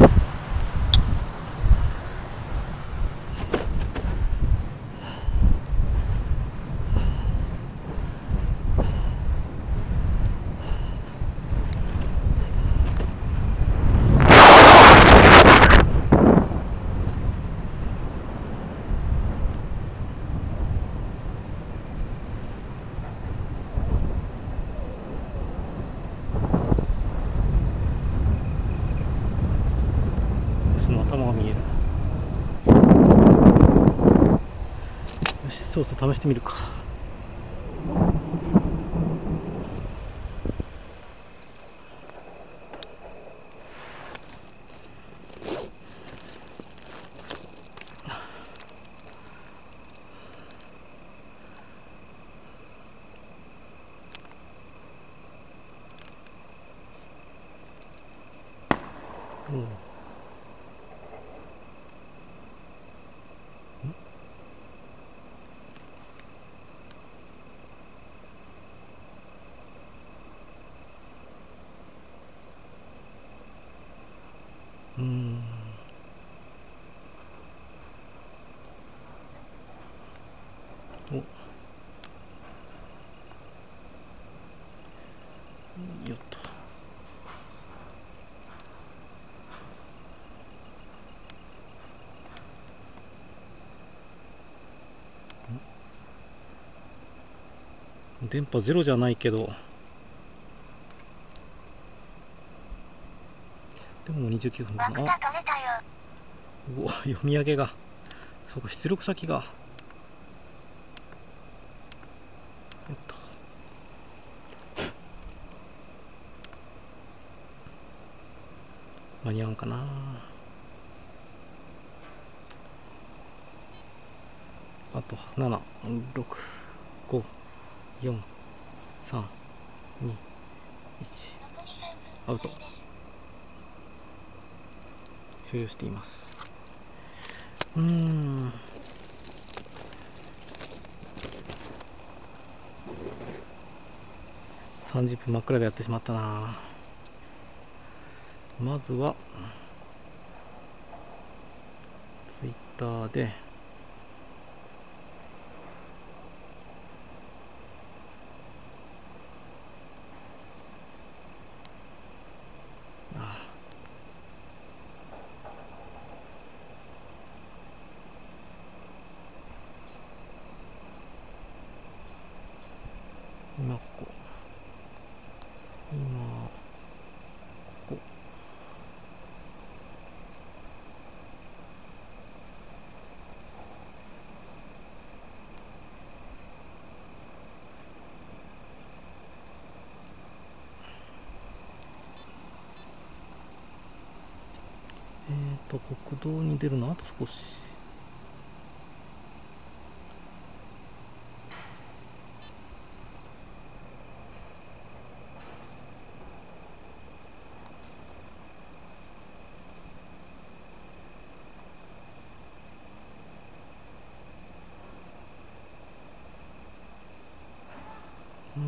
そうそう試してみるかうんうんおよっとん電波ゼロじゃないけど。でももう29分だなあ。うわ読み上げが。そうか出力先が。えっと。間に合うんかな。あと7 6 5 4 3 2 1アウト。終了しています。うーん。30分真っ暗でやってしまったな。まずはツイッターであ今ここ今ここえーと国道に出るのあと少しうん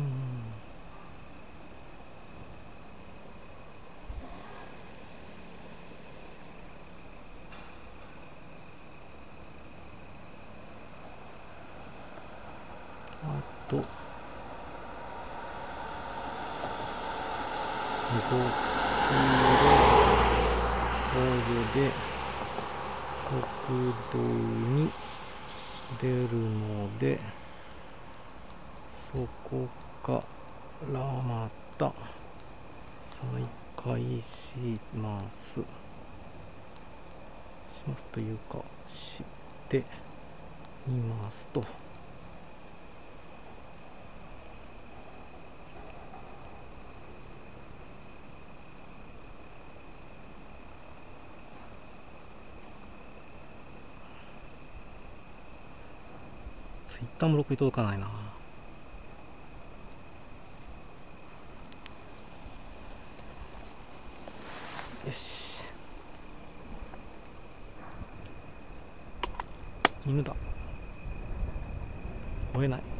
あと5キロホールで国道に出るのでそこからまた再開します。しますというかしてみますと。ツイッターも録に届かないな。よし。犬だ。追えない。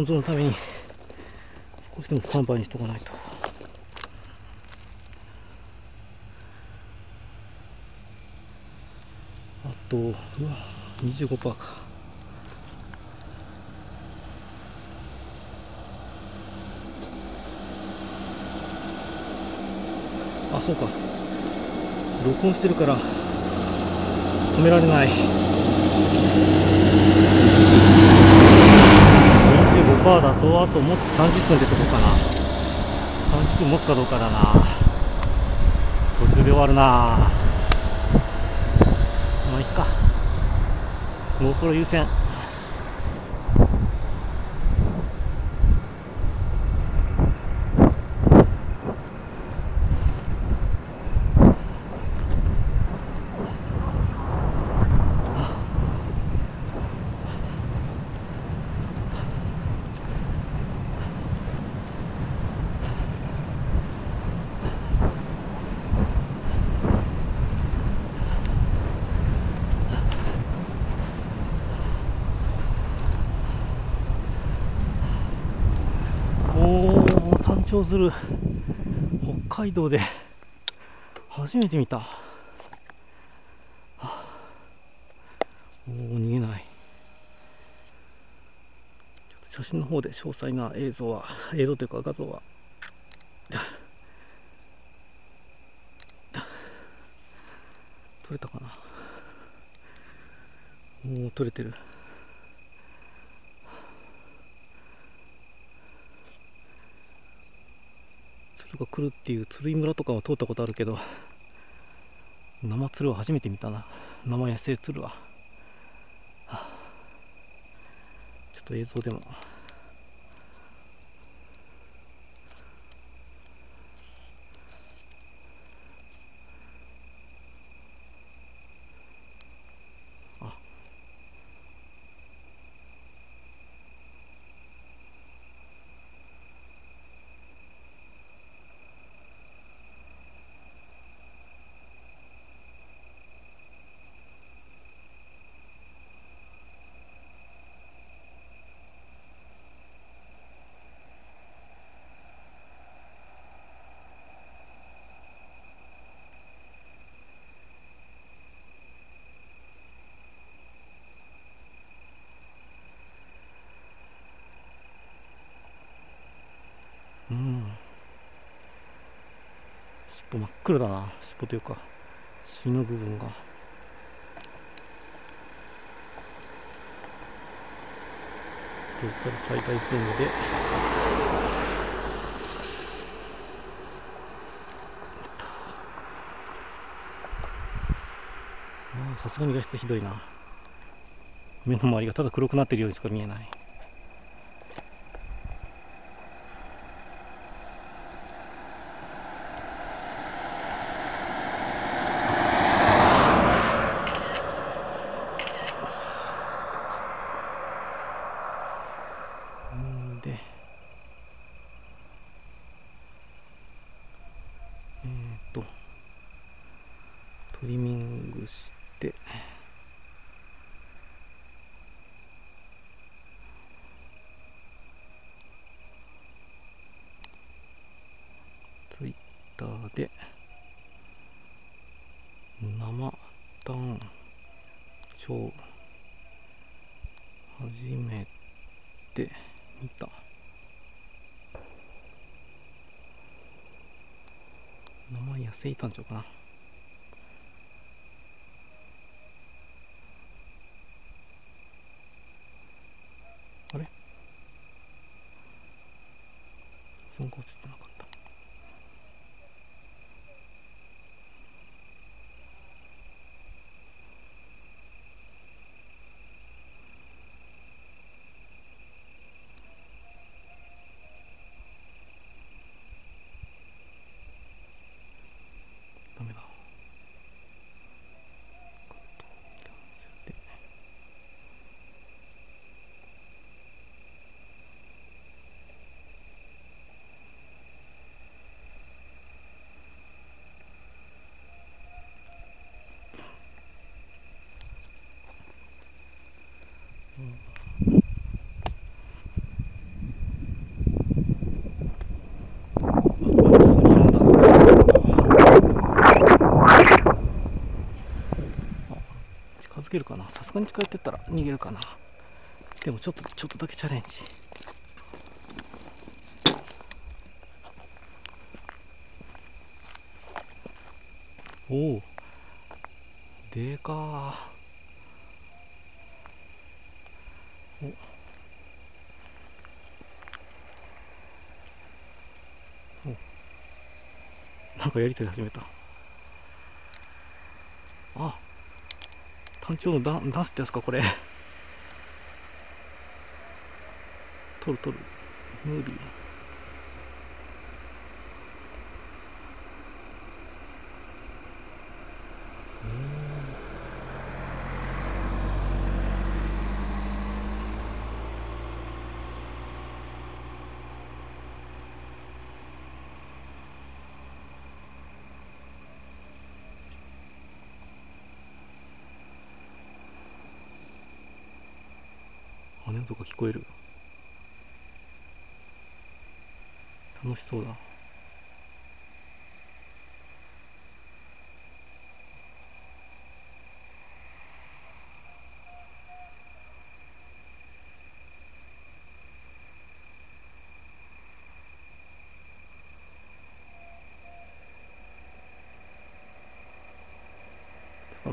温存のために少しでもスタンバイにしとかないと。あとうわ25%か。あそうか。録音してるから止められない。パーだとあともっと30分でとこうかな。30分持つかどうかだな。途中で終わるな。まあいっか。GoPro 優先おお誕生する北海道で初めて見た。はあおお逃げない。写真の方で詳細な映像は映像というか画像は。撮れたかな。おお撮れてる。鶴が来るっていう鶴居村とかは通ったことあるけど生鶴は初めて見たな。生野生鶴は、はあ。ちょっと映像でもあうん尻尾真っ黒だな。尻尾というか尻の部分が。デジタル最大精度で。ああさすがに画質ひどいな。目の周りがただ黒くなってるようにしか見えないトリミングしてツイッターで生誕生初めて見た。名前安い単調かなあれそんかついてなかったダメだカットキャンセルでけるかな。さすがに近寄ってったら逃げるかな。でもちょっとちょっとだけチャレンジ。おおでかー。お。お。なんかやりとり始めたあ単調のダダンスってやつかこれ。取 る取る。ムービーのとか聞こえる楽しそうだ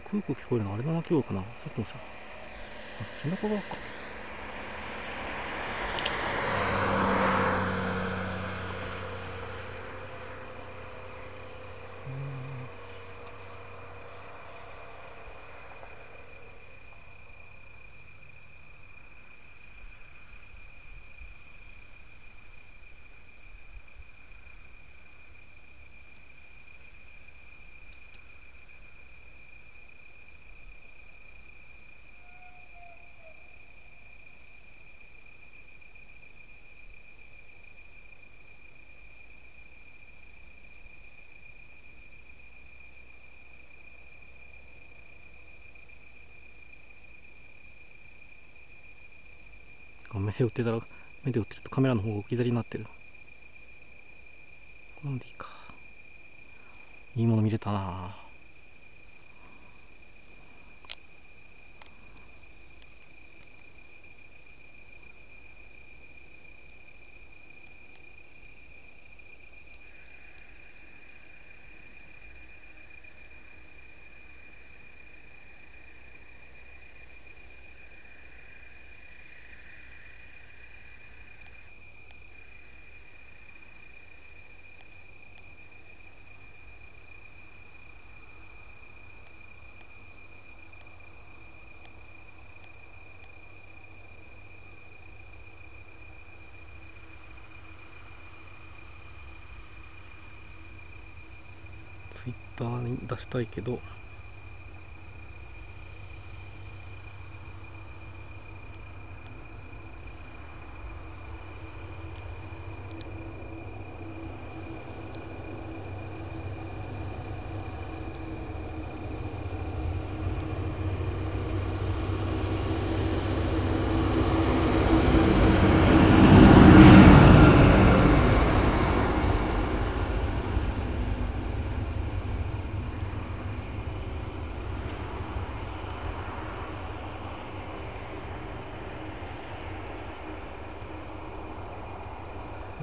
空港聞こえるのあれだな、今日かな。さっきもさあ背中側か背負ってたら目で追ってるとカメラの方が置き去りになってる。こんでいいか。いいもの見れたなツイッターに出したいけど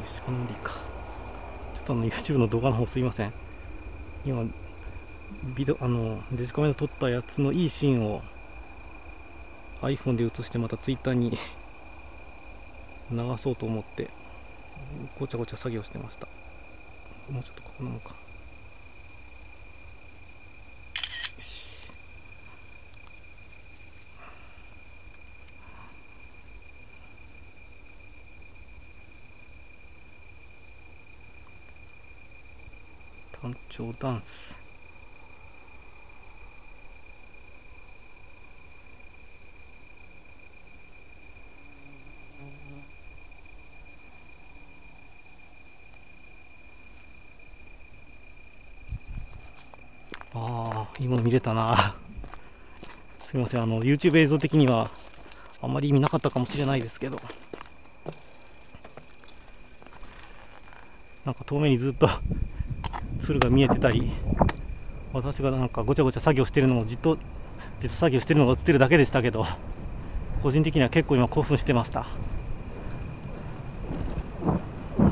しこのでいいかちょっとあの YouTube の動画の方すいません。今ビデオあのデジカメで撮ったやつのいいシーンを iPhone で映してまた Twitter に 流そうと思ってごちゃごちゃ作業してました。もうちょっとここなのかよし単調ダンスああ、今見れたな。すみません、あの、YouTube 映像的にはあんまり意味なかったかもしれないですけど。なんか遠目にずっと鶴が見えてたり、私がなんかごちゃごちゃ作業してるのもじっと、じっと作業してるのが映ってるだけでしたけど、個人的には結構今興奮してました。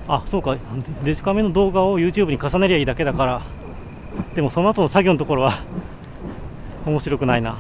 あ、そうか、デジカメの動画を YouTube に重ねりゃいいだけだから、でもその後の作業のところは面白くないな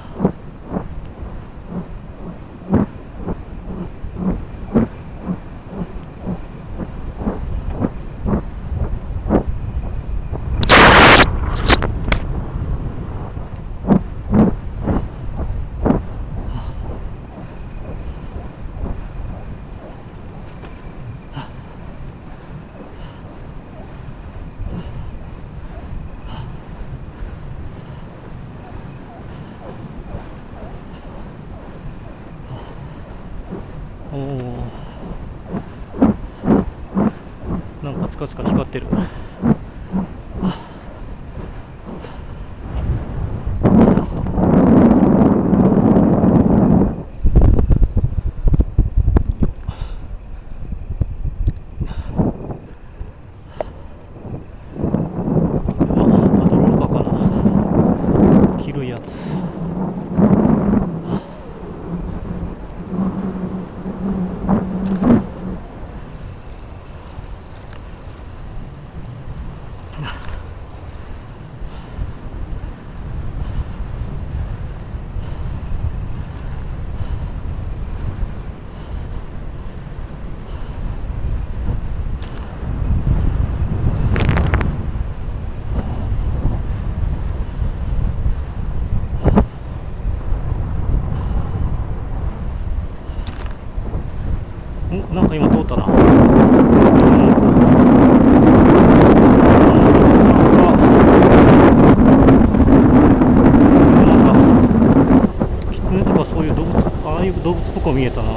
だいぶ動物っぽく見えたな。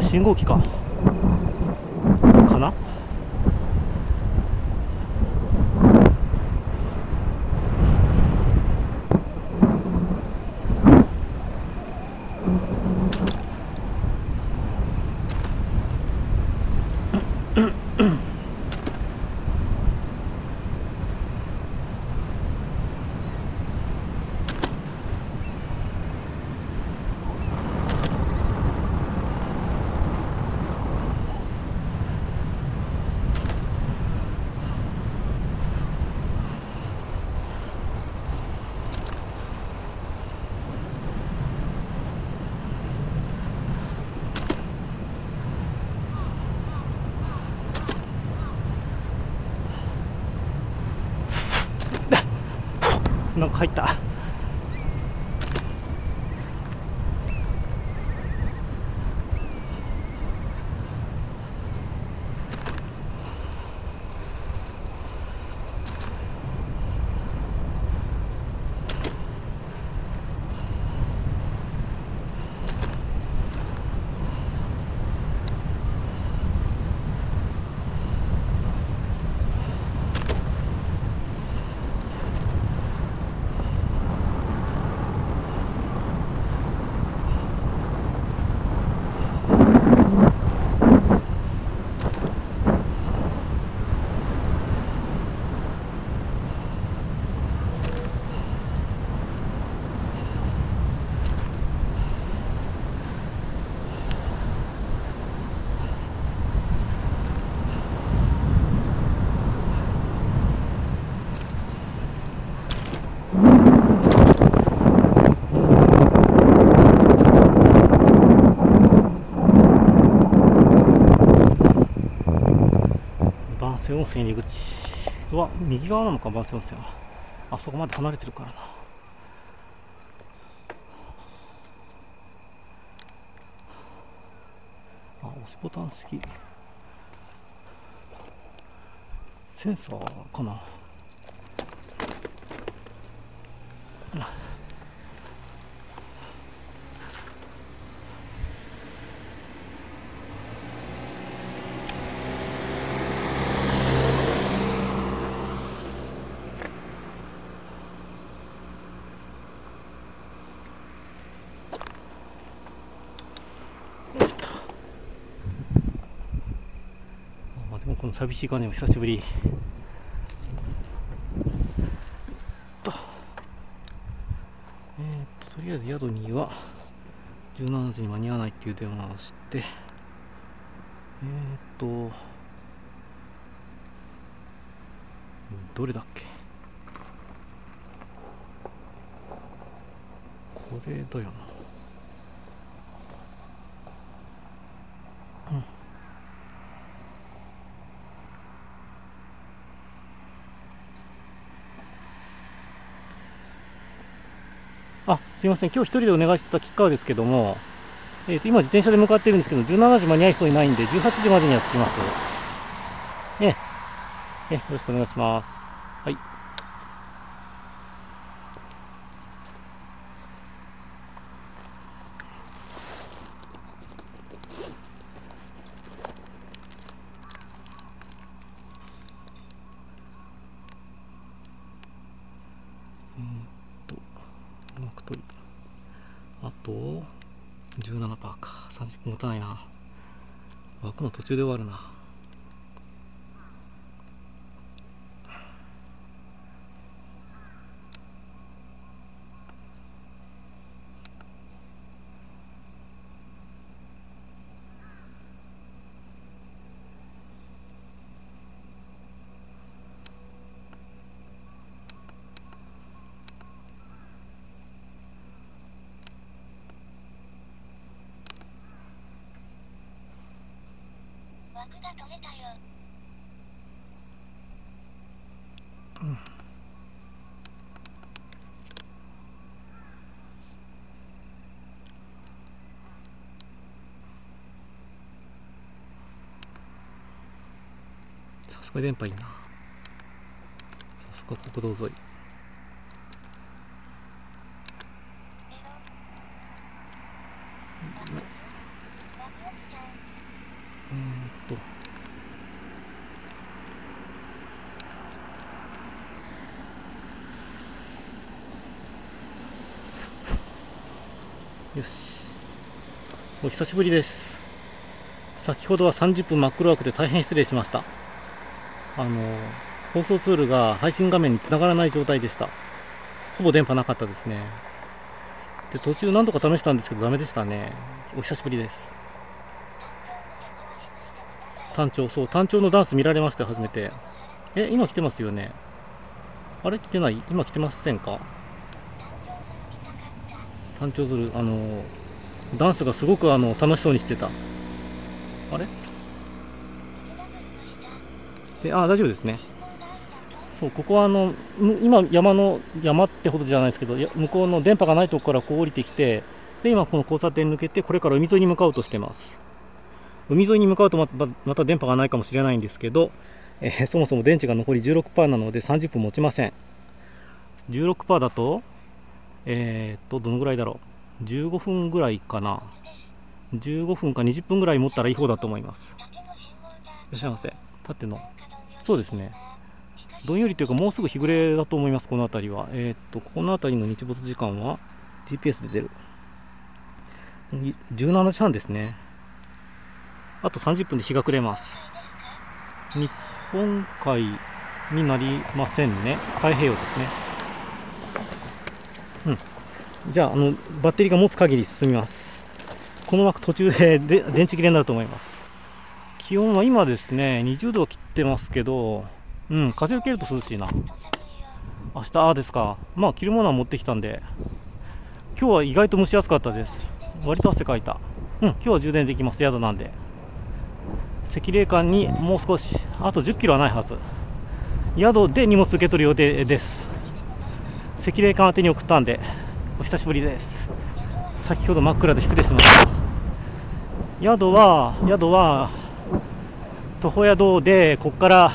信号機かななんか入った。右側なのかバス温泉はあそこまで離れてるからなあ押しボタン式センサーかなこの寂しい感じも久しぶり。と,、えーと、とりあえず宿には17時に間に合わないっていう電話をして。えっ、と。どれだっけ？これだよなあすいません、今日一人でお願いしてた吉川ですけども、えー、と今、自転車で向かっているんですけど、17時間に合いそうにないんで、18時までには着きます。ええ、よろしくお願いします。はい。あと17%か。30分持たないな。枠の途中で終わるな。さすが電波いいな。さすが国道沿いえー、っとよしお久しぶりです。先ほどは30分真っ黒枠で大変失礼しました。あの放送ツールが配信画面につながらない状態でした。ほぼ電波なかったですね。で途中何度か試したんですけどダメでしたね。お久しぶりです。単調そう単調のダンス見られました初めて。え今来てますよね。あれ？来てない？今来てませんか？単調するあのダンスがすごくあの楽しそうにしてた。あれ？であ大丈夫ですね。そうここはあの今山の山ってほどじゃないですけど向こうの電波がないところからこう降りてきてで今この交差点抜けてこれから海沿いに向かおうとしてます。海沿いに向かうとまたまた電波がないかもしれないんですけど、えー、そもそも電池が残り16%なので30分持ちません。16%だとえー、っと、どのぐらいだろう。15分ぐらいかな。15分か20分ぐらい持ったらいい方だと思います。いらっしゃいませ。縦の。そうですね。どんよりというか、もうすぐ日暮れだと思います、この辺りは。えー、っと、この辺りの日没時間は GPS で出る。17時半ですね。あと30分で日が暮れます。日本海になりませんね。太平洋ですね。うん。じゃあ、あの、バッテリーが持つ限り進みます。この枠途中でで電池切れになると思います。気温は今ですね、20度を切ってますけど、うん、風を受けると涼しいな。明日ですか。まあ、着るものは持ってきたんで、今日は意外と蒸し暑かったです。割と汗かいた。うん、今日は充電できます。宿なんで。赤霊館にもう少しあと1 0キロはないはず宿で荷物受け取る予定です赤霊館宛てに送ったんでお久しぶりです。先ほど真っ暗で失礼しました。宿は宿は徒歩宿でここから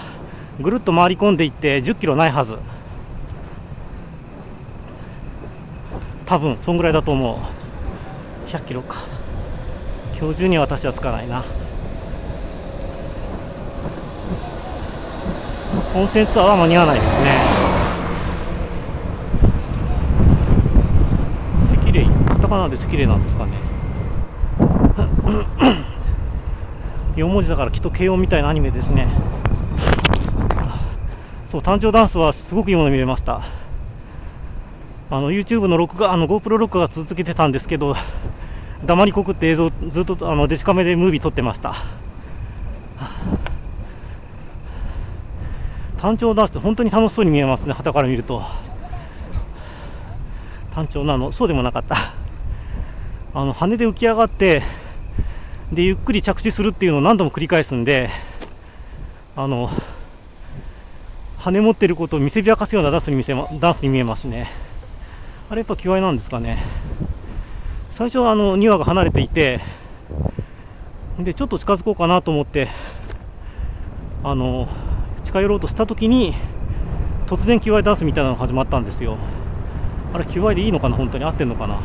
ぐるっと回り込んでいって1 0キロないはず。多分そんぐらいだと思う。100キロか。今日中には私はつかないな。温泉ツアーは間に合わないですね赤霊カタカナで赤霊なんですかね。4文字だからきっと慶応みたいなアニメですね。そう誕生ダンスはすごくいいもの見れました。あの YouTube の録画あの GoPro 録画が続けてたんですけど黙りこくって映像ずっとあのデジカメでムービー撮ってました。単調ダンスって本当に楽しそうに見えますね旗から見ると。単調なのそうでもなかった。あの羽で浮き上がってでゆっくり着地するっていうのを何度も繰り返すんであの羽持ってることを見せびらかすようなダンスに見せ、ま、ダンスに見えますね。あれやっぱ気合なんですかね。最初はあの2羽が離れていてでちょっと近づこうかなと思ってあの近寄ろうとした時に突然 QI ダンスみたいなのが始まったんですよ。あれ QI でいいのかな本当に？合ってんのかな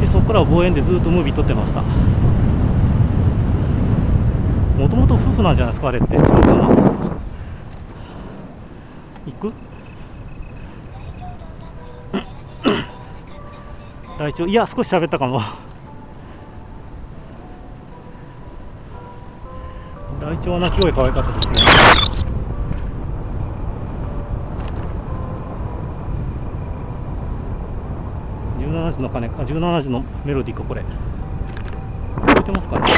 でそこからは望遠でずっとムービー撮ってました。もともと夫婦なんじゃないですかあれって。違うかな。行く？来鳥いや少し喋ったかも。ライチョウは鳴き声可愛かったですね。17時の鐘か。17時のメロディーかこれ。聞こえてますかね？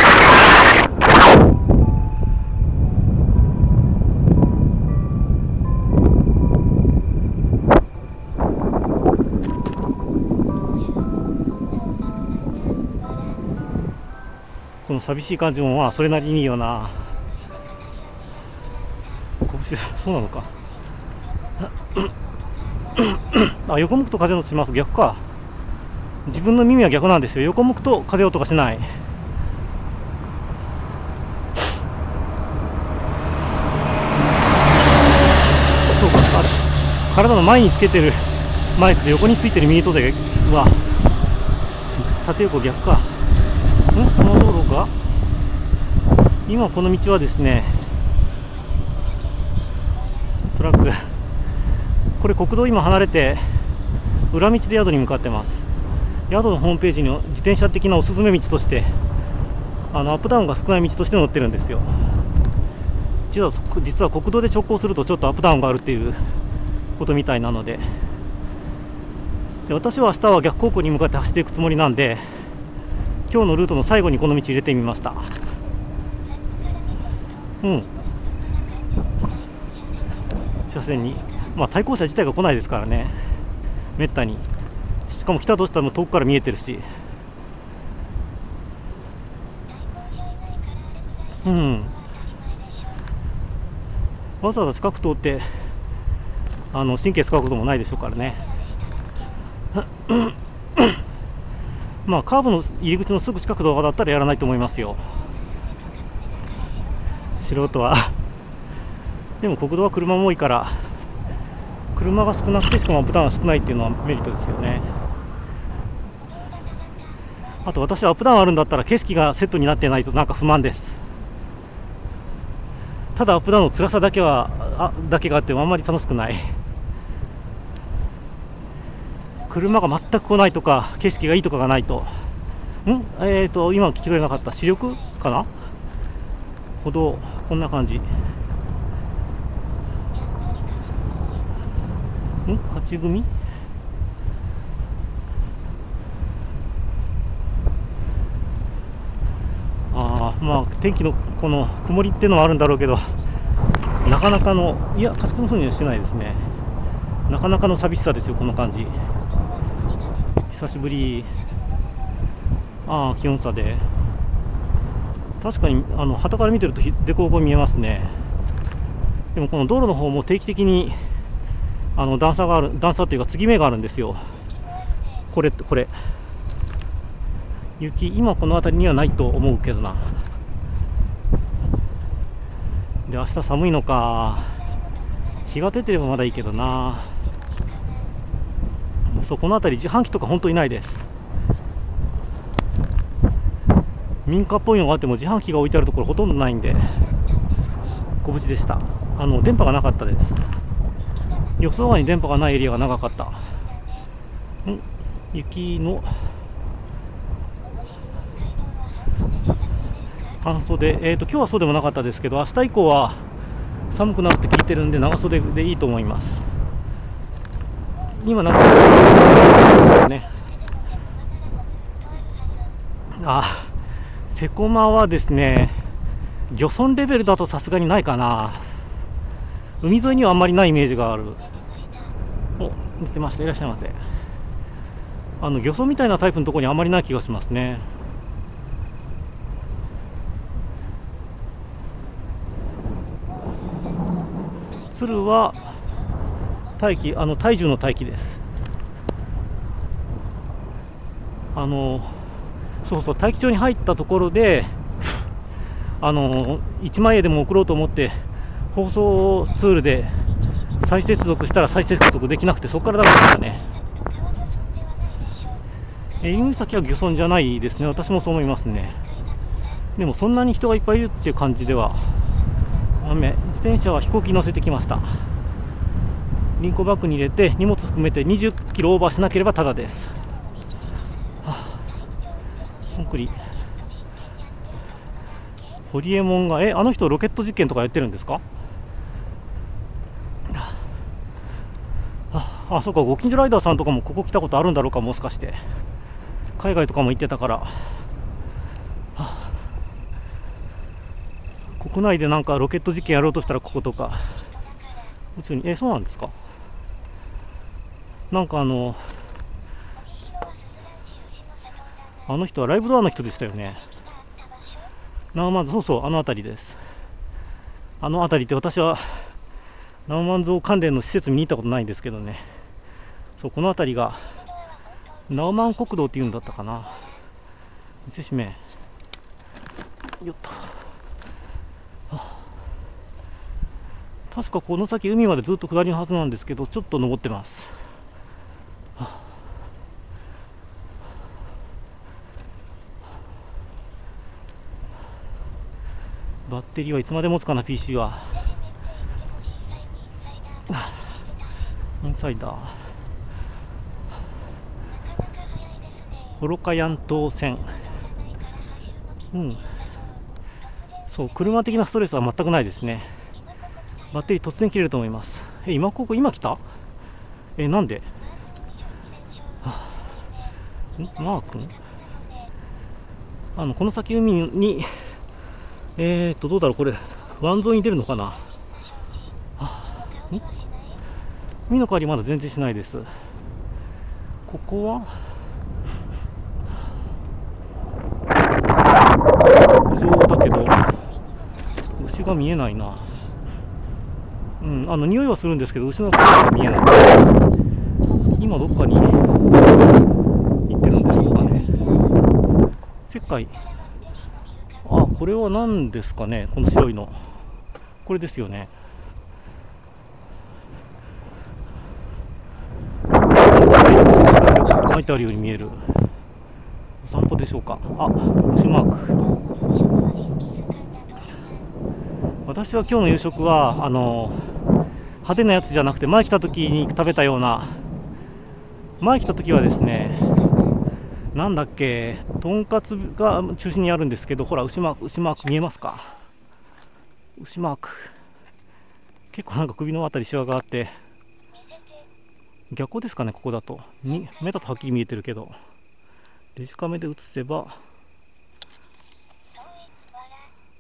この寂しい感じもまあそれなりにいいよな。拳そうなのか。あ横向くと風の音します。逆か。自分の耳は逆なんですよ。横向くと風音がしない。そうか。あ体の前につけてる。マイクと横についてるミニトでうわ。縦横逆か。ん？この道路が？今この道はですねトラック。これ国道今離れて裏道で宿に向かってます。宿のホームページに自転車的なおすすめ道としてあのアップダウンが少ない道として載ってるんですよ。実は実は国道で直行するとちょっとアップダウンがあるっていうことみたいなので。で私は明日は逆方向に向かって走っていくつもりなんで今日のルートの最後にこの道入れてみました。うん。車線に。まあ対向車自体が来ないですからね。めったに。しかも来たとしたら遠くから見えてるし。うん。わざわざ近く通ってあの神経使うこともないでしょうからね。まあカーブの入り口のすぐ近くとかだったらやらないと思いますよ。素人は。でも国道は車も多いから。車が少なくてしかもアップダウンが少ないっていうのはメリットですよね。あと私はアップダウンあるんだったら景色がセットになってないとなんか不満です。ただアップダウンの辛さだけはあだけがあってもあんまり楽しくない。車が全く来ないとか景色がいいとかがないと。ん？えっ、ー、と今聞き取れなかった視力かな？歩道こんな感じ。ん？勝ち組？ああまあ天気のこの曇りっていうのはあるんだろうけどなかなかのいや賢そうにはしてないですね。なかなかの寂しさですよこの感じ。久しぶり。ああ気温差で。確かにあの旗から見てると凸凹見えますね。でもこの道路の方も定期的にあの段差がある段差というか継ぎ目があるんですよ。これこれ。雪今この辺りにはないと思うけどな。で明日寒いのか。日が出てればまだいいけどな。そうこの辺り自販機とか本当にないです。民家っぽいのがあっても自販機が置いてあるところほとんどないんでご無事でした。あの電波がなかったです。予想外に電波がないエリアが長かった。ん？雪の。半袖、えーと、今日はそうでもなかったですけど明日以降は寒くなって聞いてるんで長袖でいいと思います。今長袖ね。あセコマはですね漁村レベルだとさすがにないかな。海沿いにはあんまりないイメージがある。お見てました。いらっしゃいませ。あの漁村みたいなタイプのところにあまりない気がしますね。鶴は大気あの体重の大気です。あのそうそう大気町に入ったところであの1万円でも送ろうと思って放送ツールで再接続したら再接続できなくてそこからダメでしたね。え犬先は漁村じゃないですね。私もそう思いますね。でもそんなに人がいっぱいいるっていう感じでは雨自転車は飛行機乗せてきました。リンコバッグに入れて荷物含めて20キロオーバーしなければただです。コンクリホリエモンがえあの人ロケット実験とかやってるんですか？あそうかご近所ライダーさんとかもここ来たことあるんだろうかもしかして海外とかも行ってたから国内でなんかロケット実験やろうとしたらこことか宇宙にえそうなんですか？なんかあのあの人はライブドアの人でしたよね。ナウマンズ、そうそう、あの辺りです。あの辺りって私は、ナウマンゾ関連の施設見に行ったことないんですけどね。そう、この辺りが、ナウマン国道っていうんだったかな。見せしめ。よっと。確かこの先海までずっと下りのはずなんですけど、ちょっと登ってます。バッテリーはいつまで持つかな PC はインサイダーホロカヤン島線。うん。そう車的なストレスは全くないですね。バッテリー突然切れると思います。え今ここ今来た？えなんで？マー君？あのこの先海にえー、っと、どうだろう、これ、湾沿いに出るのかな？海の代わりまだ全然しないです。ここは、屋上だけど、牛が見えないな。うん、あの、匂いはするんですけど、牛の姿が見えない。今どっかに行ってるんですかね。世界あこれは何ですかねこの白いのこれですよね巻いてあるように見える散歩でしょうか？あ星マーク。私は今日の夕食はあの派手なやつじゃなくて前来た時に食べたような。前来た時はですねなんだっけ、とんかつが中心にあるんですけど、ほら、牛マーク、牛マーク見えますか？牛マーク。結構なんか首のあたりしわがあって、逆光ですかね、ここだと。に目だとはっきり見えてるけど、デジカメで映せば、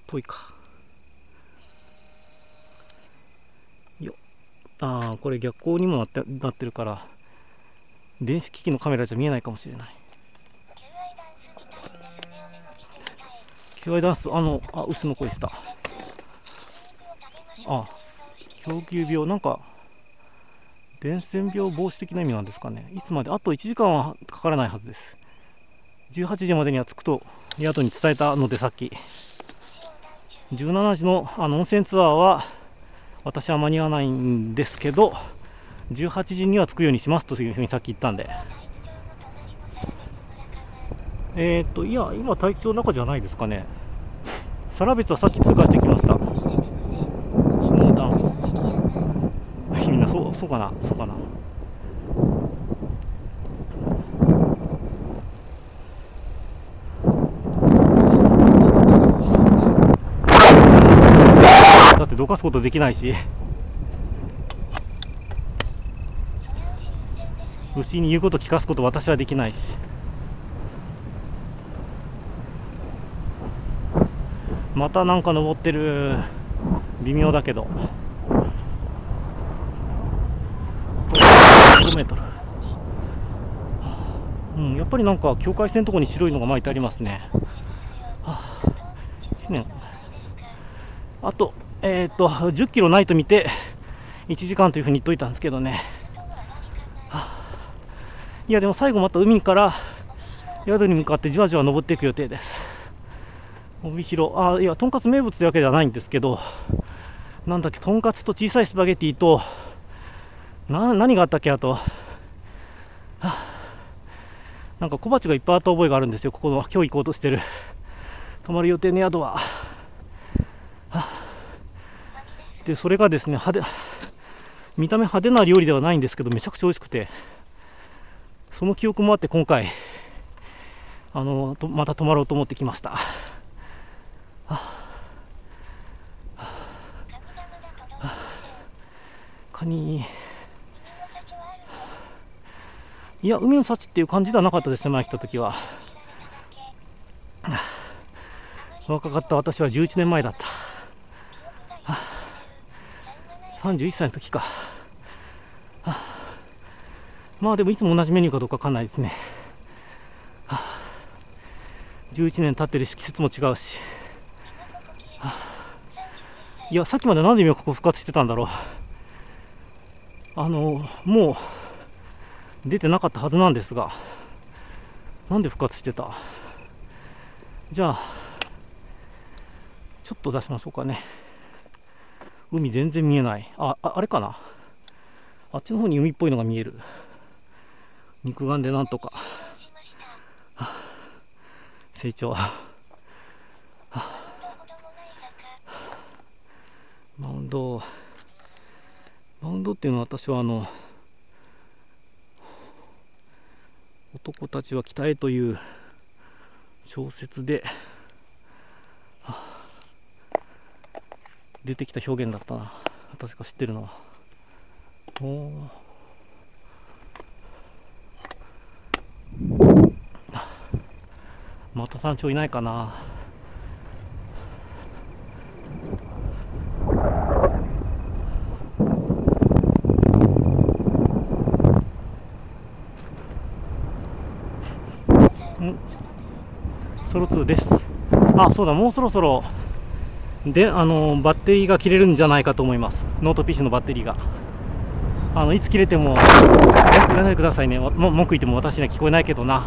遠いか。よああ、これ逆光にもなってなってるから、電子機器のカメラじゃ見えないかもしれない。求愛ダンスあのあ牛の声した。あ狂牛病。なんか伝染病防止的な意味なんですかね。いつまであと1時間はかからないはずです。18時までには着くと宿に伝えたのでさっき。17時のあの温泉ツアーは私は間に合わないんですけど18時には着くようにしますというふうにさっき言ったんで。えー、っといや今大気の中じゃないですかね。更別はさっき通過してきました。スノーダウンみんなそうそうかな。そかすことできないし。牛に言うこと聞かすこと私はできないし。またなんか登ってる。微妙だけど。5メートル？うんやっぱりなんか境界線のとこに白いのが巻いてありますね。はあ、1年。あとえっ、と10キロないと見て1時間というふうに言っといたんですけどね、はあ、いやでも最後また海から宿に向かってじわじわ登っていく予定です。帯広。あいやとんかつ名物というわけではないんですけどなんだっけとんかつと小さいスパゲティとな何があったっけあと、は。あ、なんか小鉢がいっぱいあった覚えがあるんですよ。ここの今日行こうとしてる。泊まる予定の宿は、はあ、でそれがですね派手見た目派手な料理ではないんですけどめちゃくちゃ美味しくてその記憶もあって今回あのとまた泊まろうと思ってきました。カニ。いや海の幸っていう感じではなかったですね前来た時は。若かった私は11年前だった。あ31歳の時か。あまあでもいつも同じメニューかどうかわかんないですね。11年経ってるし季節も違うし。いやさっきまで何で今ここ復活してたんだろう。あのもう出てなかったはずなんですが。なんで復活してた？じゃあちょっと出しましょうかね。海全然見えない。あああれかな？あっちの方に海っぽいのが見える。肉眼でなんとか。成長。マウンド。マウンドっていうのは私はあの男たちは北へという小説であ出てきた表現だったな。私が知ってるのは。おまた山頂いないかな。ソロ2です。あそうだ。もうそろそろであのバッテリーが切れるんじゃないかと思います。ノート PC のバッテリーが。あのいつ切れても文句言わないでくださいね文句言っても私には聞こえないけどな。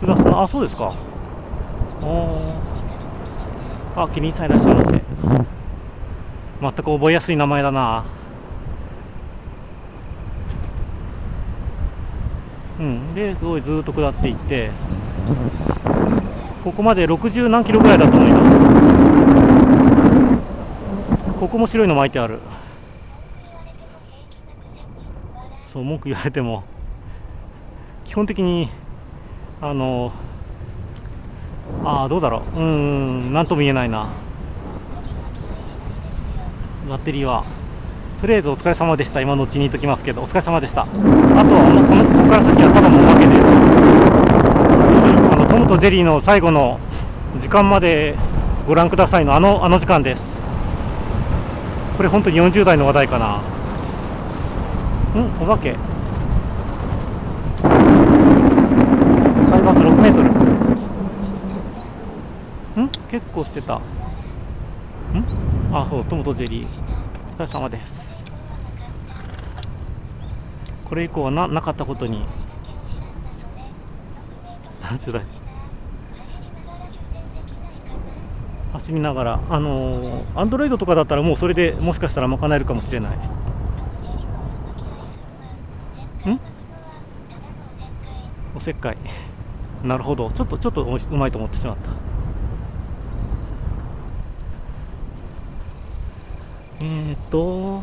複雑なあそうですか。おあキリンさんいらっしゃいませ。全く覚えやすい名前だな。うん、ですごいずっと下っていって。ここまで60何キロぐらいだと思います。ここも白いの巻いてある。そう文句言われても。基本的にあのああどうだろう。うん何とも言えないな。バッテリーは。とりあえずお疲れ様でした。今のうちに言っときますけどお疲れ様でした。あとはこのここから先はただのおまけですあのトムとジェリーの最後の時間までご覧くださいのあのあの時間です。これ本当に40代の話題かな。ん？お化け？海抜6メートル。ん？結構してた。ん？あそうトムとジェリー。お疲れ様です。これ以降はななかったことに。ちょうだい走りながらあのアンドロイドとかだったらもうそれでもしかしたら賄えるかもしれない。ん？おせっかい。なるほど。ちょっとちょっとうまいと思ってしまった。えー、っと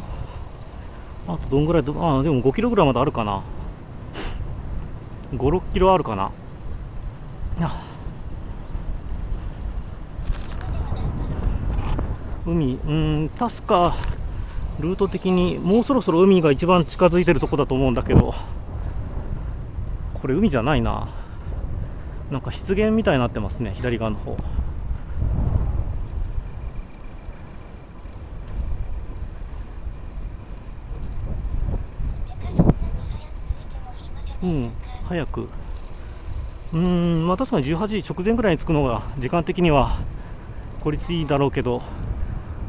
あとどんぐらいあでも5キロぐらいまであるかな。56キロあるかな。あ海。うん確かルート的にもうそろそろ海が一番近づいてるとこだと思うんだけどこれ海じゃないな。なんか湿原みたいになってますね左側の方。うん早く。うんまあ確かに18時直前ぐらいに着くのが時間的には効率いいだろうけど。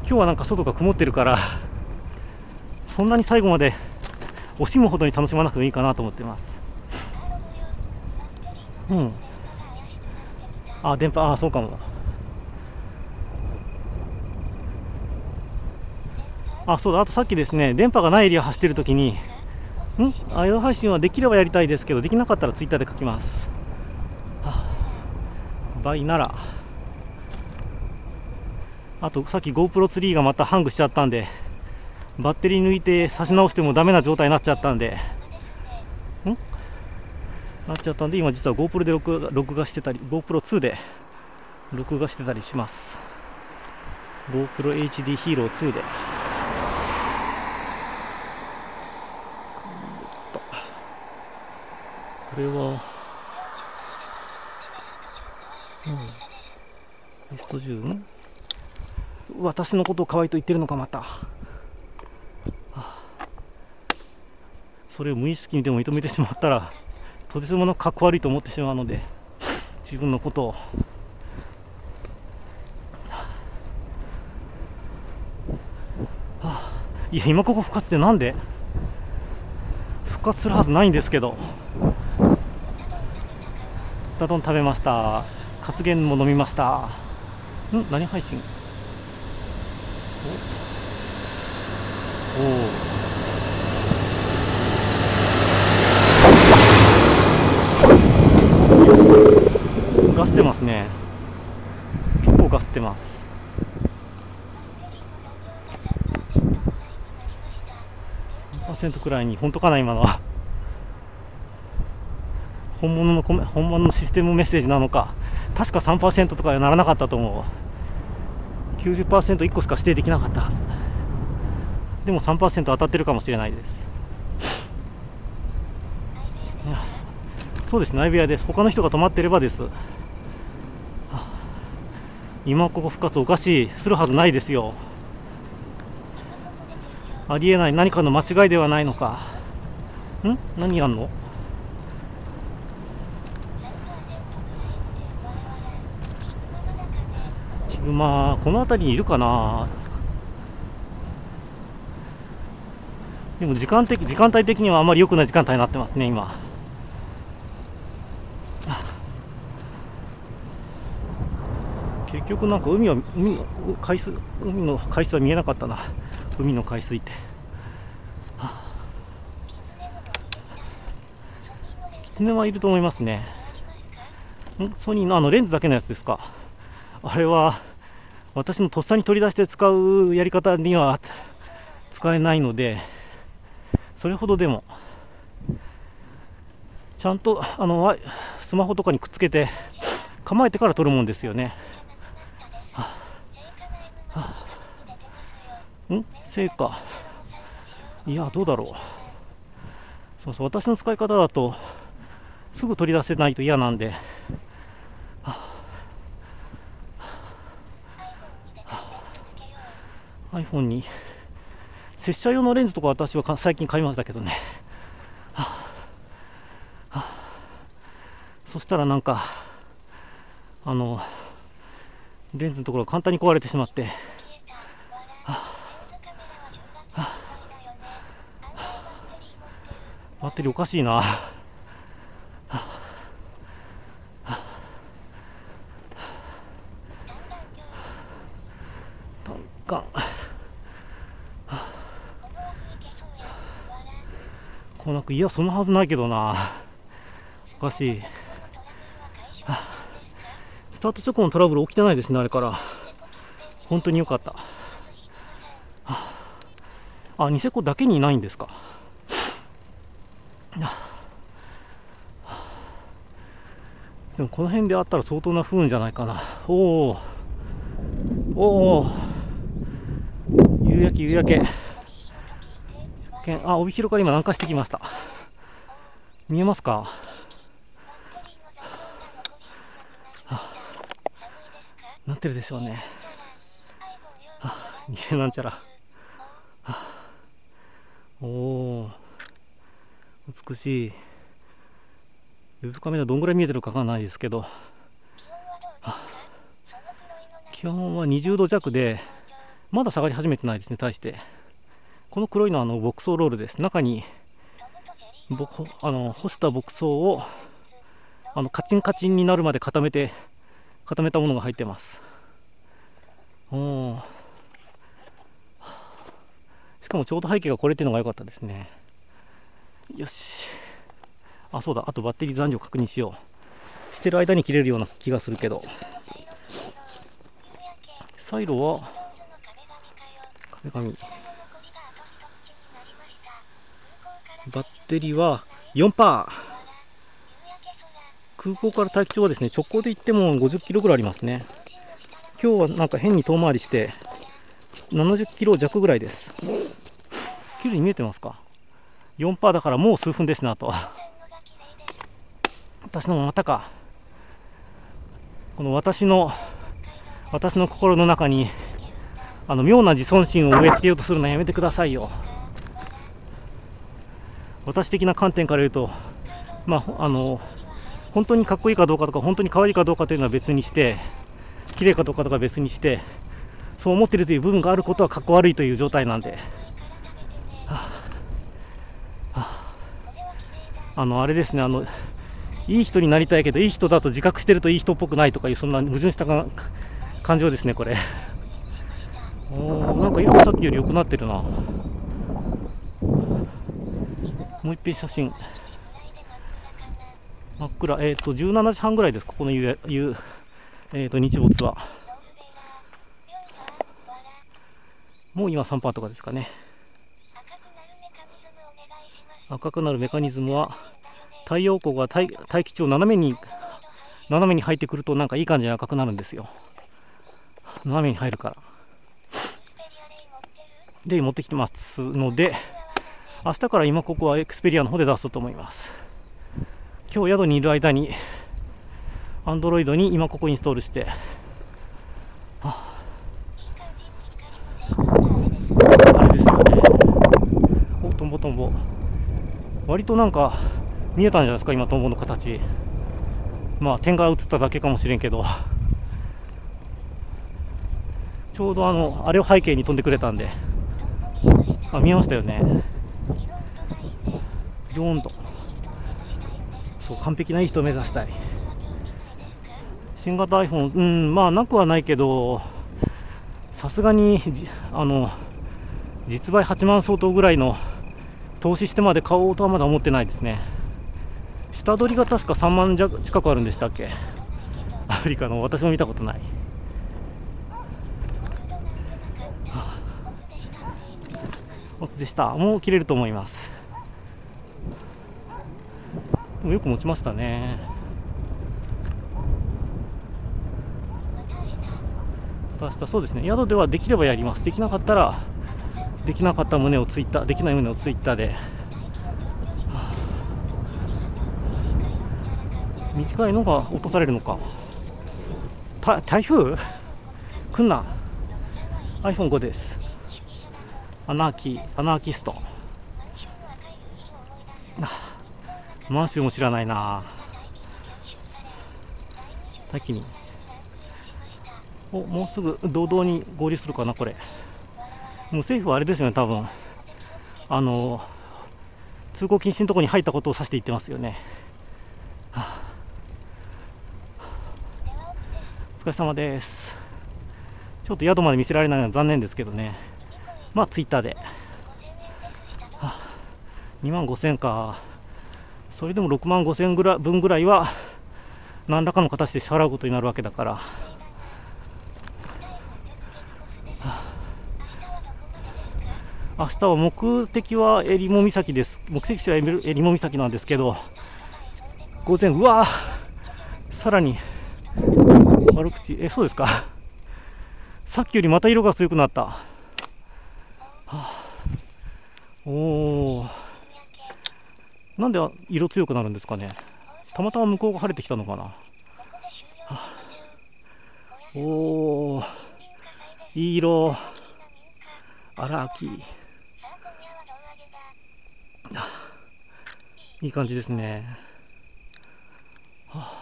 今日はなんか外が曇ってるからそんなに最後まで惜しむほどに楽しまなくてもいいかなと思ってます。うん。あ電波あそうかも。あそうだ。あとさっきですね電波がないエリア走ってる時にん？アイド配信はできればやりたいですけどできなかったらツイッターで書きます、はあ、倍なら。あとさっき GoPro3 がまたハングしちゃったんでバッテリー抜いて差し直してもダメな状態になっちゃったんでん？なっちゃったんで今実は GoPro で録録画してたり GoPro2 で録画してたりします。GoPro HD Hero 2で。これは、うん、ベスト10私のことを可愛いと言ってるのかまた、はあ、それを無意識にでも認めてしまったらとてつもなくかっこ悪いと思ってしまうので自分のことを。いや今ここ復活ってなんで？復活するはずないんですけど。ダドン食べました。活言も飲みました。ん？何配信？おおガスってますね。結構ガスってます。3%くらいに本当かな今のは。本物の本物のシステムメッセージなのか。確か3%とかはならなかったと思う。90%1 個しか指定できなかったはず。でも3%当たってるかもしれないです。そうですね相部屋です。他の人が泊まってればです。今ここ復活おかしいするはずないですよ。ありえない。何かの間違いではないのか。ん？何やんの？まあこの辺りにいるかな？でも時間的時間帯的にはあまり良くない時間帯になってますね今。結局なんか海は海の海水海の海水は見えなかったな海の海水って、キツネはいると思いますねソニーのあのレンズだけのやつですかあれは私のとっさに取り出して使うやり方には使えないのでそれほどでもちゃんとあのスマホとかにくっつけて構えてから撮るもんですよね。はあはあ、ん？成果。いやどうだろう。そうそう私の使い方だとすぐ取り出せないと嫌なんで。iPhone に拙者用のレンズとか私は最近買いましたけどね、はあ。はあ、そしたらなんかあのレンズのところが簡単に壊れてしまって、はあ、バッテリーおかしいな、はあ、単価こうなくいやそんなはずないけどな。おかしい。スタート直後のトラブル起きてないですねあれから。本当に良かった。あニセコだけにいないんですか。でもこの辺であったら相当な不運じゃないかな。おおおお夕焼け夕焼け。あ帯広から今南下してきました。見えますか？なってるでしょうね。あ2000なんちゃら。おお美しい。ウェブカメラどんぐらい見えてるかわかんないですけど。気温は20度弱でまだ下がり始めてないですね対して。この黒いのはあの牧草ロールです。中にあの干した牧草をあのカチンカチンになるまで固めて固めたものが入ってます。おしかもちょうど背景がこれっていうのが良かったですね。よし。あそうだ。あとバッテリー残量確認しよう。してる間に切れるような気がするけど。サイロは壁紙。バッテリーは4%空港から大気町はですね直行で行っても50キロぐらいありますね。今日はなんか変に遠回りして70キロ弱ぐらいです。綺麗に見えてますか？4%だからもう数分ですなと。私のまたか。この私の私の心の中にあの妙な自尊心を植え付けようとするのはやめてくださいよ。私的な観点から言うと、まあ、あの本当にかっこいいかどうかとか本当に可愛いかどうかというのは別にして綺麗かどうかとか別にしてそう思ってるという部分があることはかっこ悪いという状態なんで、はあはあ、あのあれですねあのいい人になりたいけどいい人だと自覚してるといい人っぽくないとかいうそんな矛盾した感情ですねこれ。おなんか色がさっきより良くなってるな。もう一遍写真。真っ暗。えっ、ー、と17時半ぐらいです。ここの夕夕えーと、日没は。もう今3パーとかですかね。赤くなるメカニズムは太陽光が大大気中を斜めに斜めに入ってくるとなんかいい感じに赤くなるんですよ。斜めに入るから。レイ持ってきてます。ので明日から今ここはエクスペリアの方で出そうと思います。今日宿にいる間にアンドロイドに今ここインストールして。あれですよね。おトンボトンボ。割となんか見えたんじゃないですか今トンボの形。まあ点が映っただけかもしれんけど。ちょうどあのあれを背景に飛んでくれたんで。あ見えましたよね。4度そう完璧ない人を目指したい新型 iPhone うんまあなくはないけどさすがにあの実売8万相当ぐらいの投資してまで買おうとはまだ思ってないですね下取りが確か3万近くあるんでしたっけアフリカの私も見たことないおつでしたもう切れると思いますよく持ちましたね。明日そうですね。宿ではできればやります。できなかったらできなかった胸をツイッターできない胸をツイッターで、短いのが落とされるのか。台風？来んな。iPhone5 です。アナーキーアナーキスト。マンションも知らないな。滝に。おもうすぐ堂々に合流するかなこれ。もう政府はあれですよね多分。あの通行禁止のところに入ったことを指して言ってますよね、はあ、お疲れ様です。ちょっと宿まで見せられないのは残念ですけどね。まあツイッターで、はあ、2万5000か。それでも6万5000ぐら分ぐらいは何らかの形で支払うことになるわけだから。明日は目的はえりも岬です。目的地はえりも岬なんですけど午前うわさらに悪口。えそうですか。さっきよりまた色が強くなった、はあ、おおなんで色強くなるんですかね。たまたま向こうが晴れてきたのかな、はあ、おおいい色。荒きいい感じですね。はあ、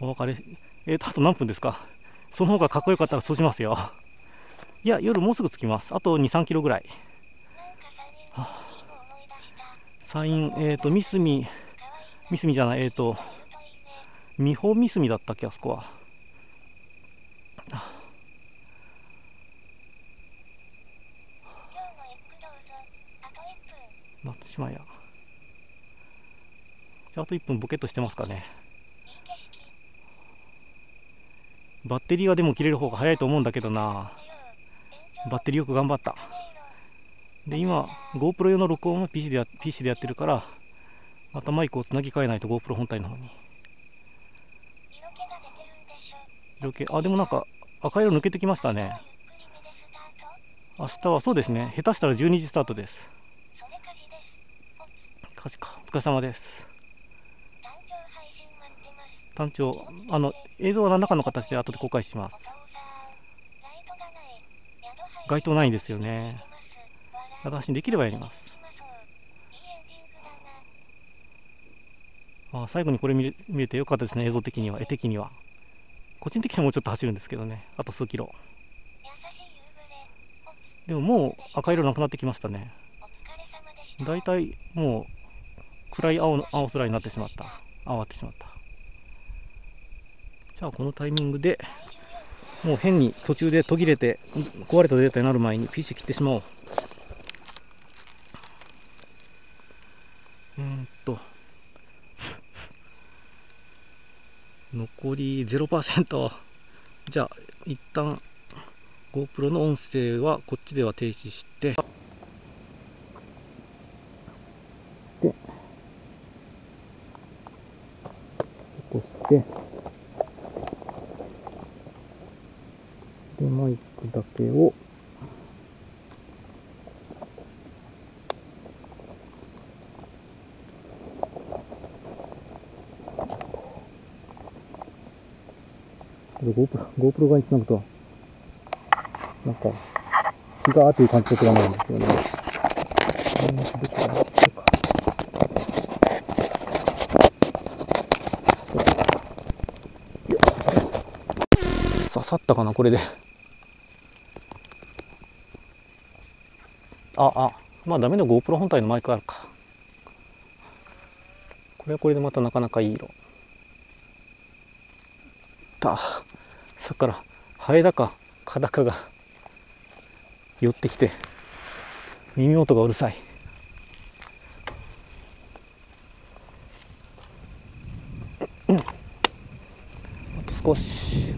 お別れ、えーと、あと何分ですか？その方がかっこよかったらそうしますよ。いや、夜もうすぐ着きます。あと2、3キロぐらい。はあ、山陰、えっ、ー、と、三隅、三隅じゃない、えっ、ー、と、美穂三隅だったっけ、あそこは。松島屋。じゃああと1分ボケっとしてますかね。バッテリーはでも切れる方が早いと思うんだけどな。バッテリーよく頑張った。で今 GoPro 用の録音を PC でや PC でやってるからまたマイクをつなぎ替えないと GoPro 本体の方に。色気あでもなんか赤色抜けてきましたね。明日はそうですね。下手したら12時スタートです。火事か。お疲れ様です。単調あの映像は何らかの形で後で公開します。街灯ないんですよね私にできればやります。あ最後にこれ見れ見れてよかったですね。映像的には絵的には。個人的にはもうちょっと走るんですけどね。あと数キロ。でももう赤色なくなってきましたね。だいたいもう暗い青の青空になってしまった。慌ってしまった。じゃあこのタイミングでもう変に途中で途切れて壊れたデータになる前に PC 切ってしまおう。うんと。残り0%じゃあ一旦 GoPro の音声はこっちでは停止して。で。落として。でマイクだけを。これ GoPro, GoPro 側につなぐと、なんか、気がーっていう感じで撮らないんですよね。えー、どこださったかなこれで。ああまあダメだ GoPro 本体のマイクあるか。これはこれでまたなかなかいい色。た。さっきからハエだかカダカが寄ってきて耳元がうるさい。あと少し。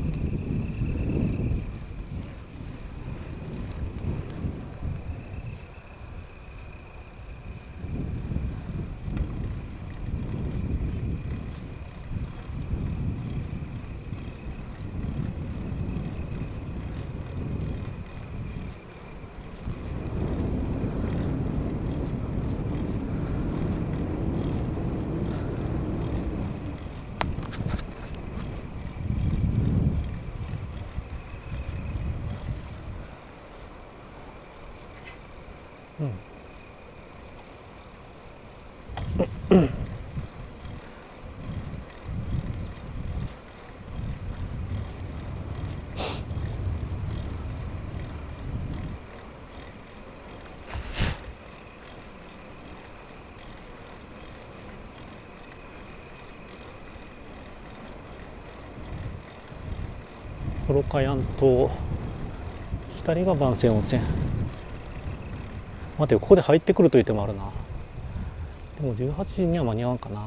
カヤン島左が万世温泉。待てよここで入ってくるという手もあるな。でも18時には間に合わんかな。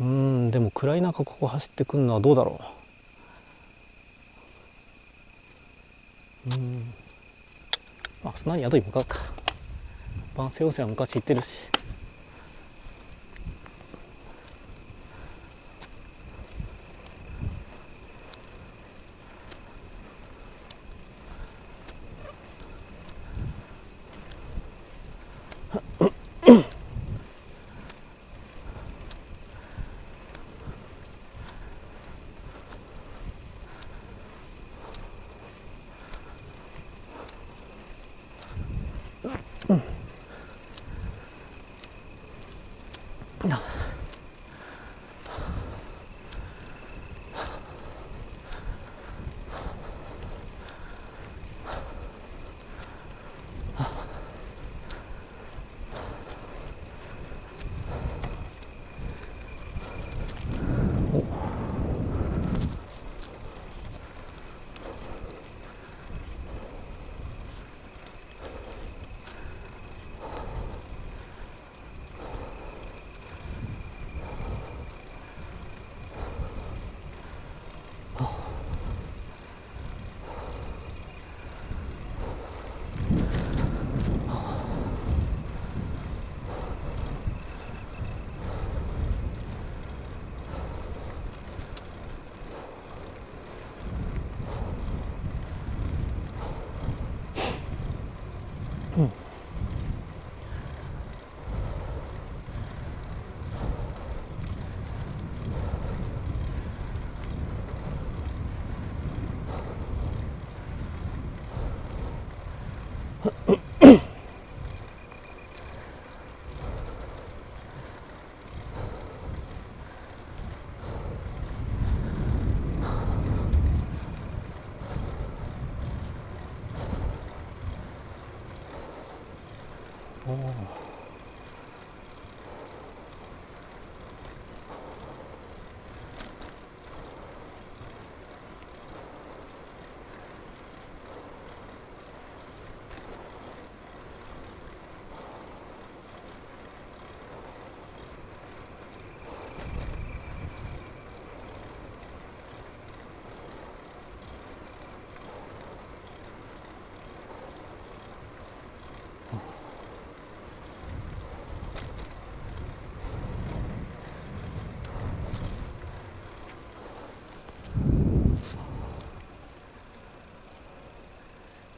うんでも暗い中ここ走ってくるのはどうだろう。うん。まあ砂に宿に向かうか。万世温泉は昔行ってるし。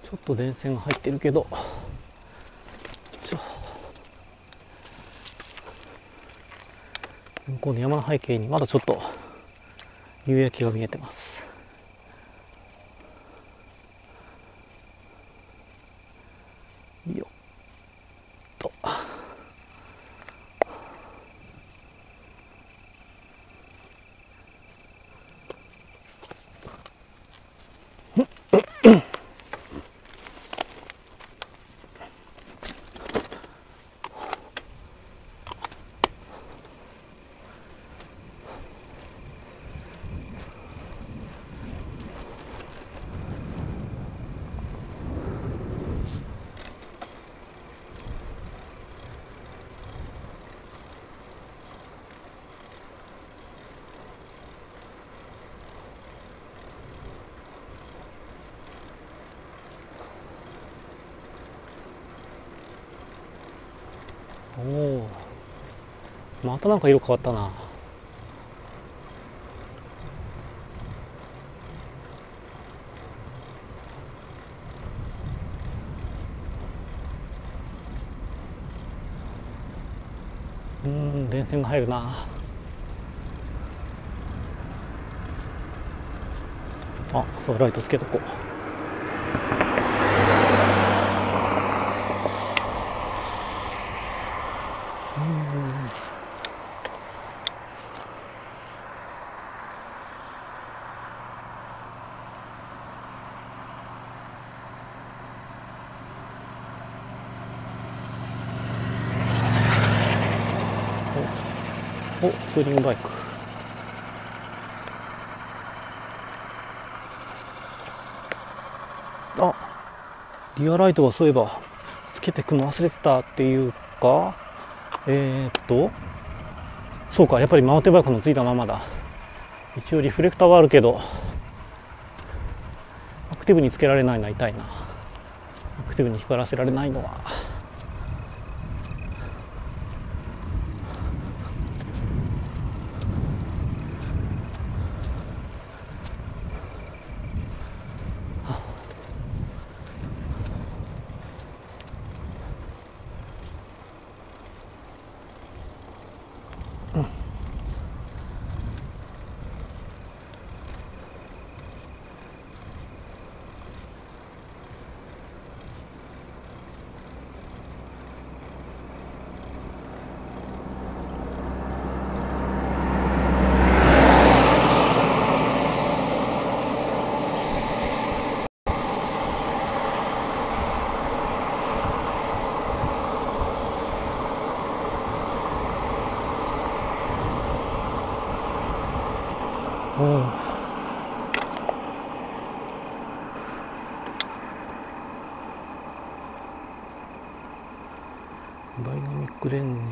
ちょっと電線が入ってるけど。向こうの山の背景にまだちょっと夕焼けが見えてますよっと。おおまたなんか色変わったな。うん電線が入るな。あそうライトつけとこう。ーリングバイク。あリアライトはそういえばつけてくの忘れてたっていうかえー、っとそうかやっぱりマウンテンバイクのついたままだ。一応リフレクターはあるけどアクティブにつけられないのは痛いな。アクティブに光らせられないのは。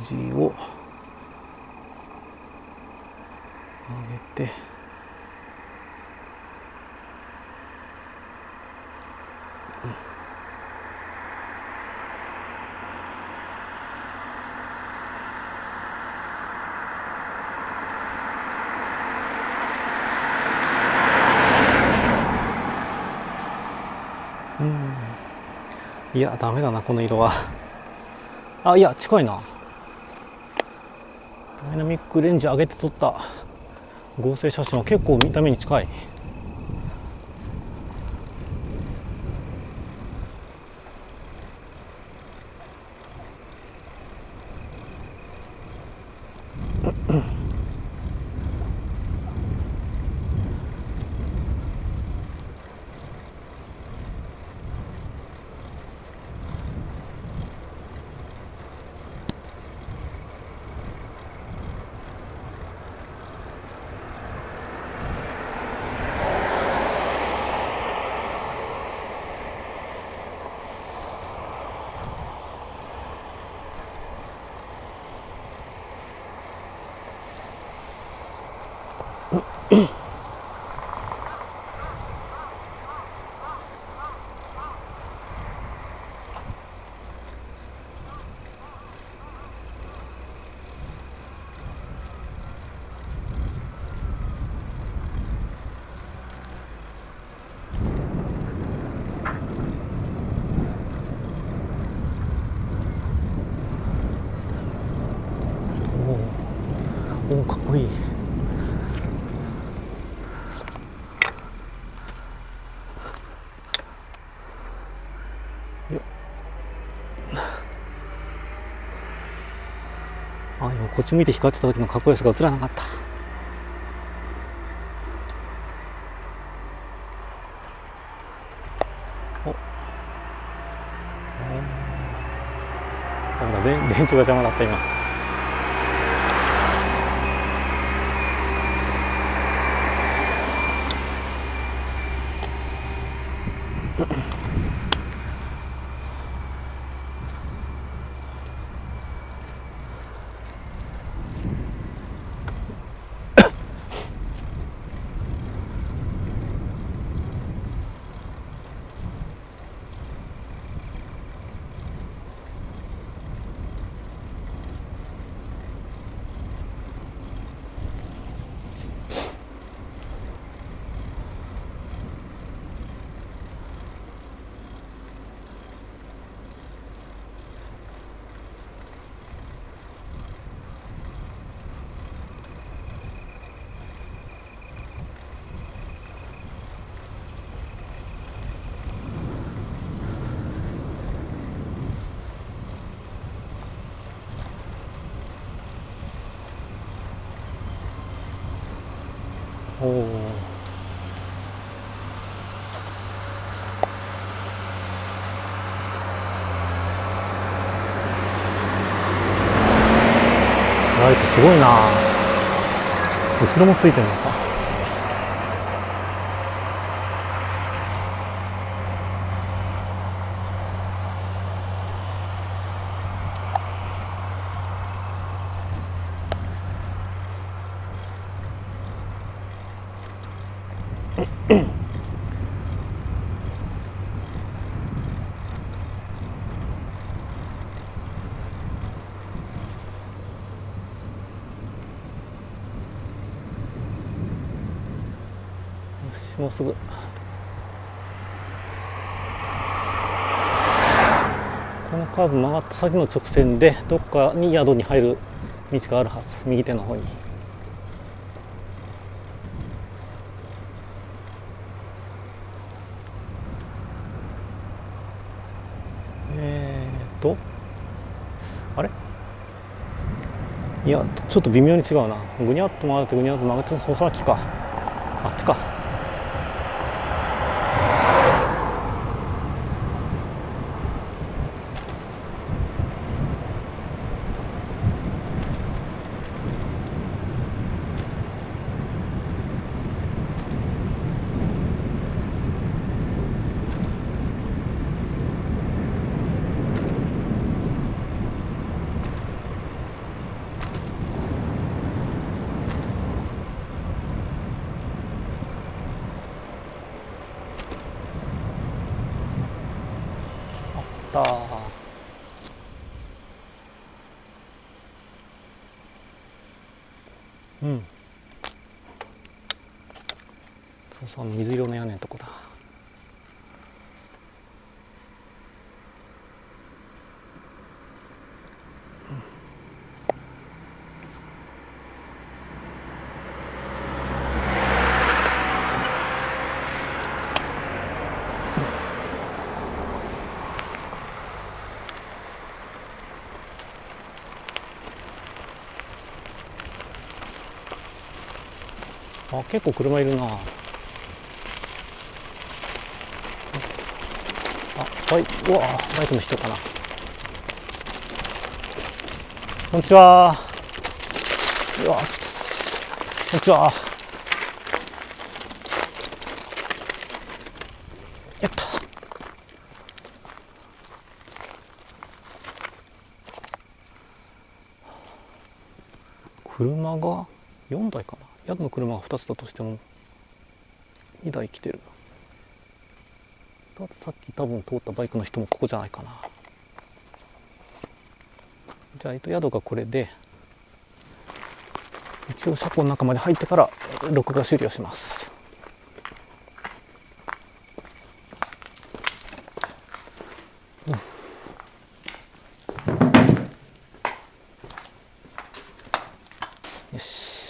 ジを上げて。うん。いやダメだなこの色は。あいや近いな。ダイナミックレンジ上げて撮った合成写真は結構見た目に近いおおかっこいいよっあ今こっち向いて光ってた時のかっこよさが映らなかった。お。ダメだ電 電池が邪魔だった今。おおライトすごいな。後ろもついてるのしもうすぐ。このカーブ曲がった先の直線でどっかに宿に入る道があるはず。右手の方に。えー、っと。あれ？いやちょっと微妙に違うな。ぐにゃっと曲がってぐにゃっと曲がってその先かあっちかあったうんそうそう水色の屋根のとこだあ結構車いるな。あバイうわバイクの人かな。こんにちは。うわちょっとこんにちはやった車が4台かな宿の車が2つだとしても2台来てるさっき多分通ったバイクの人もここじゃないかな。じゃあ、えっと、宿がこれで一応車庫の中まで入ってから録画終了しますよし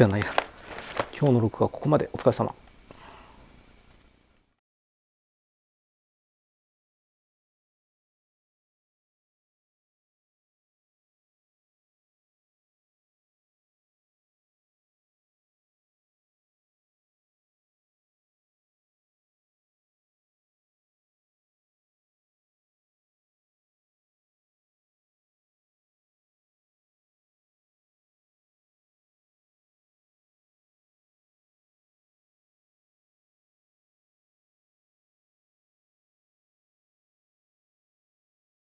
じゃないや。今日の録画はここまで。お疲れ様。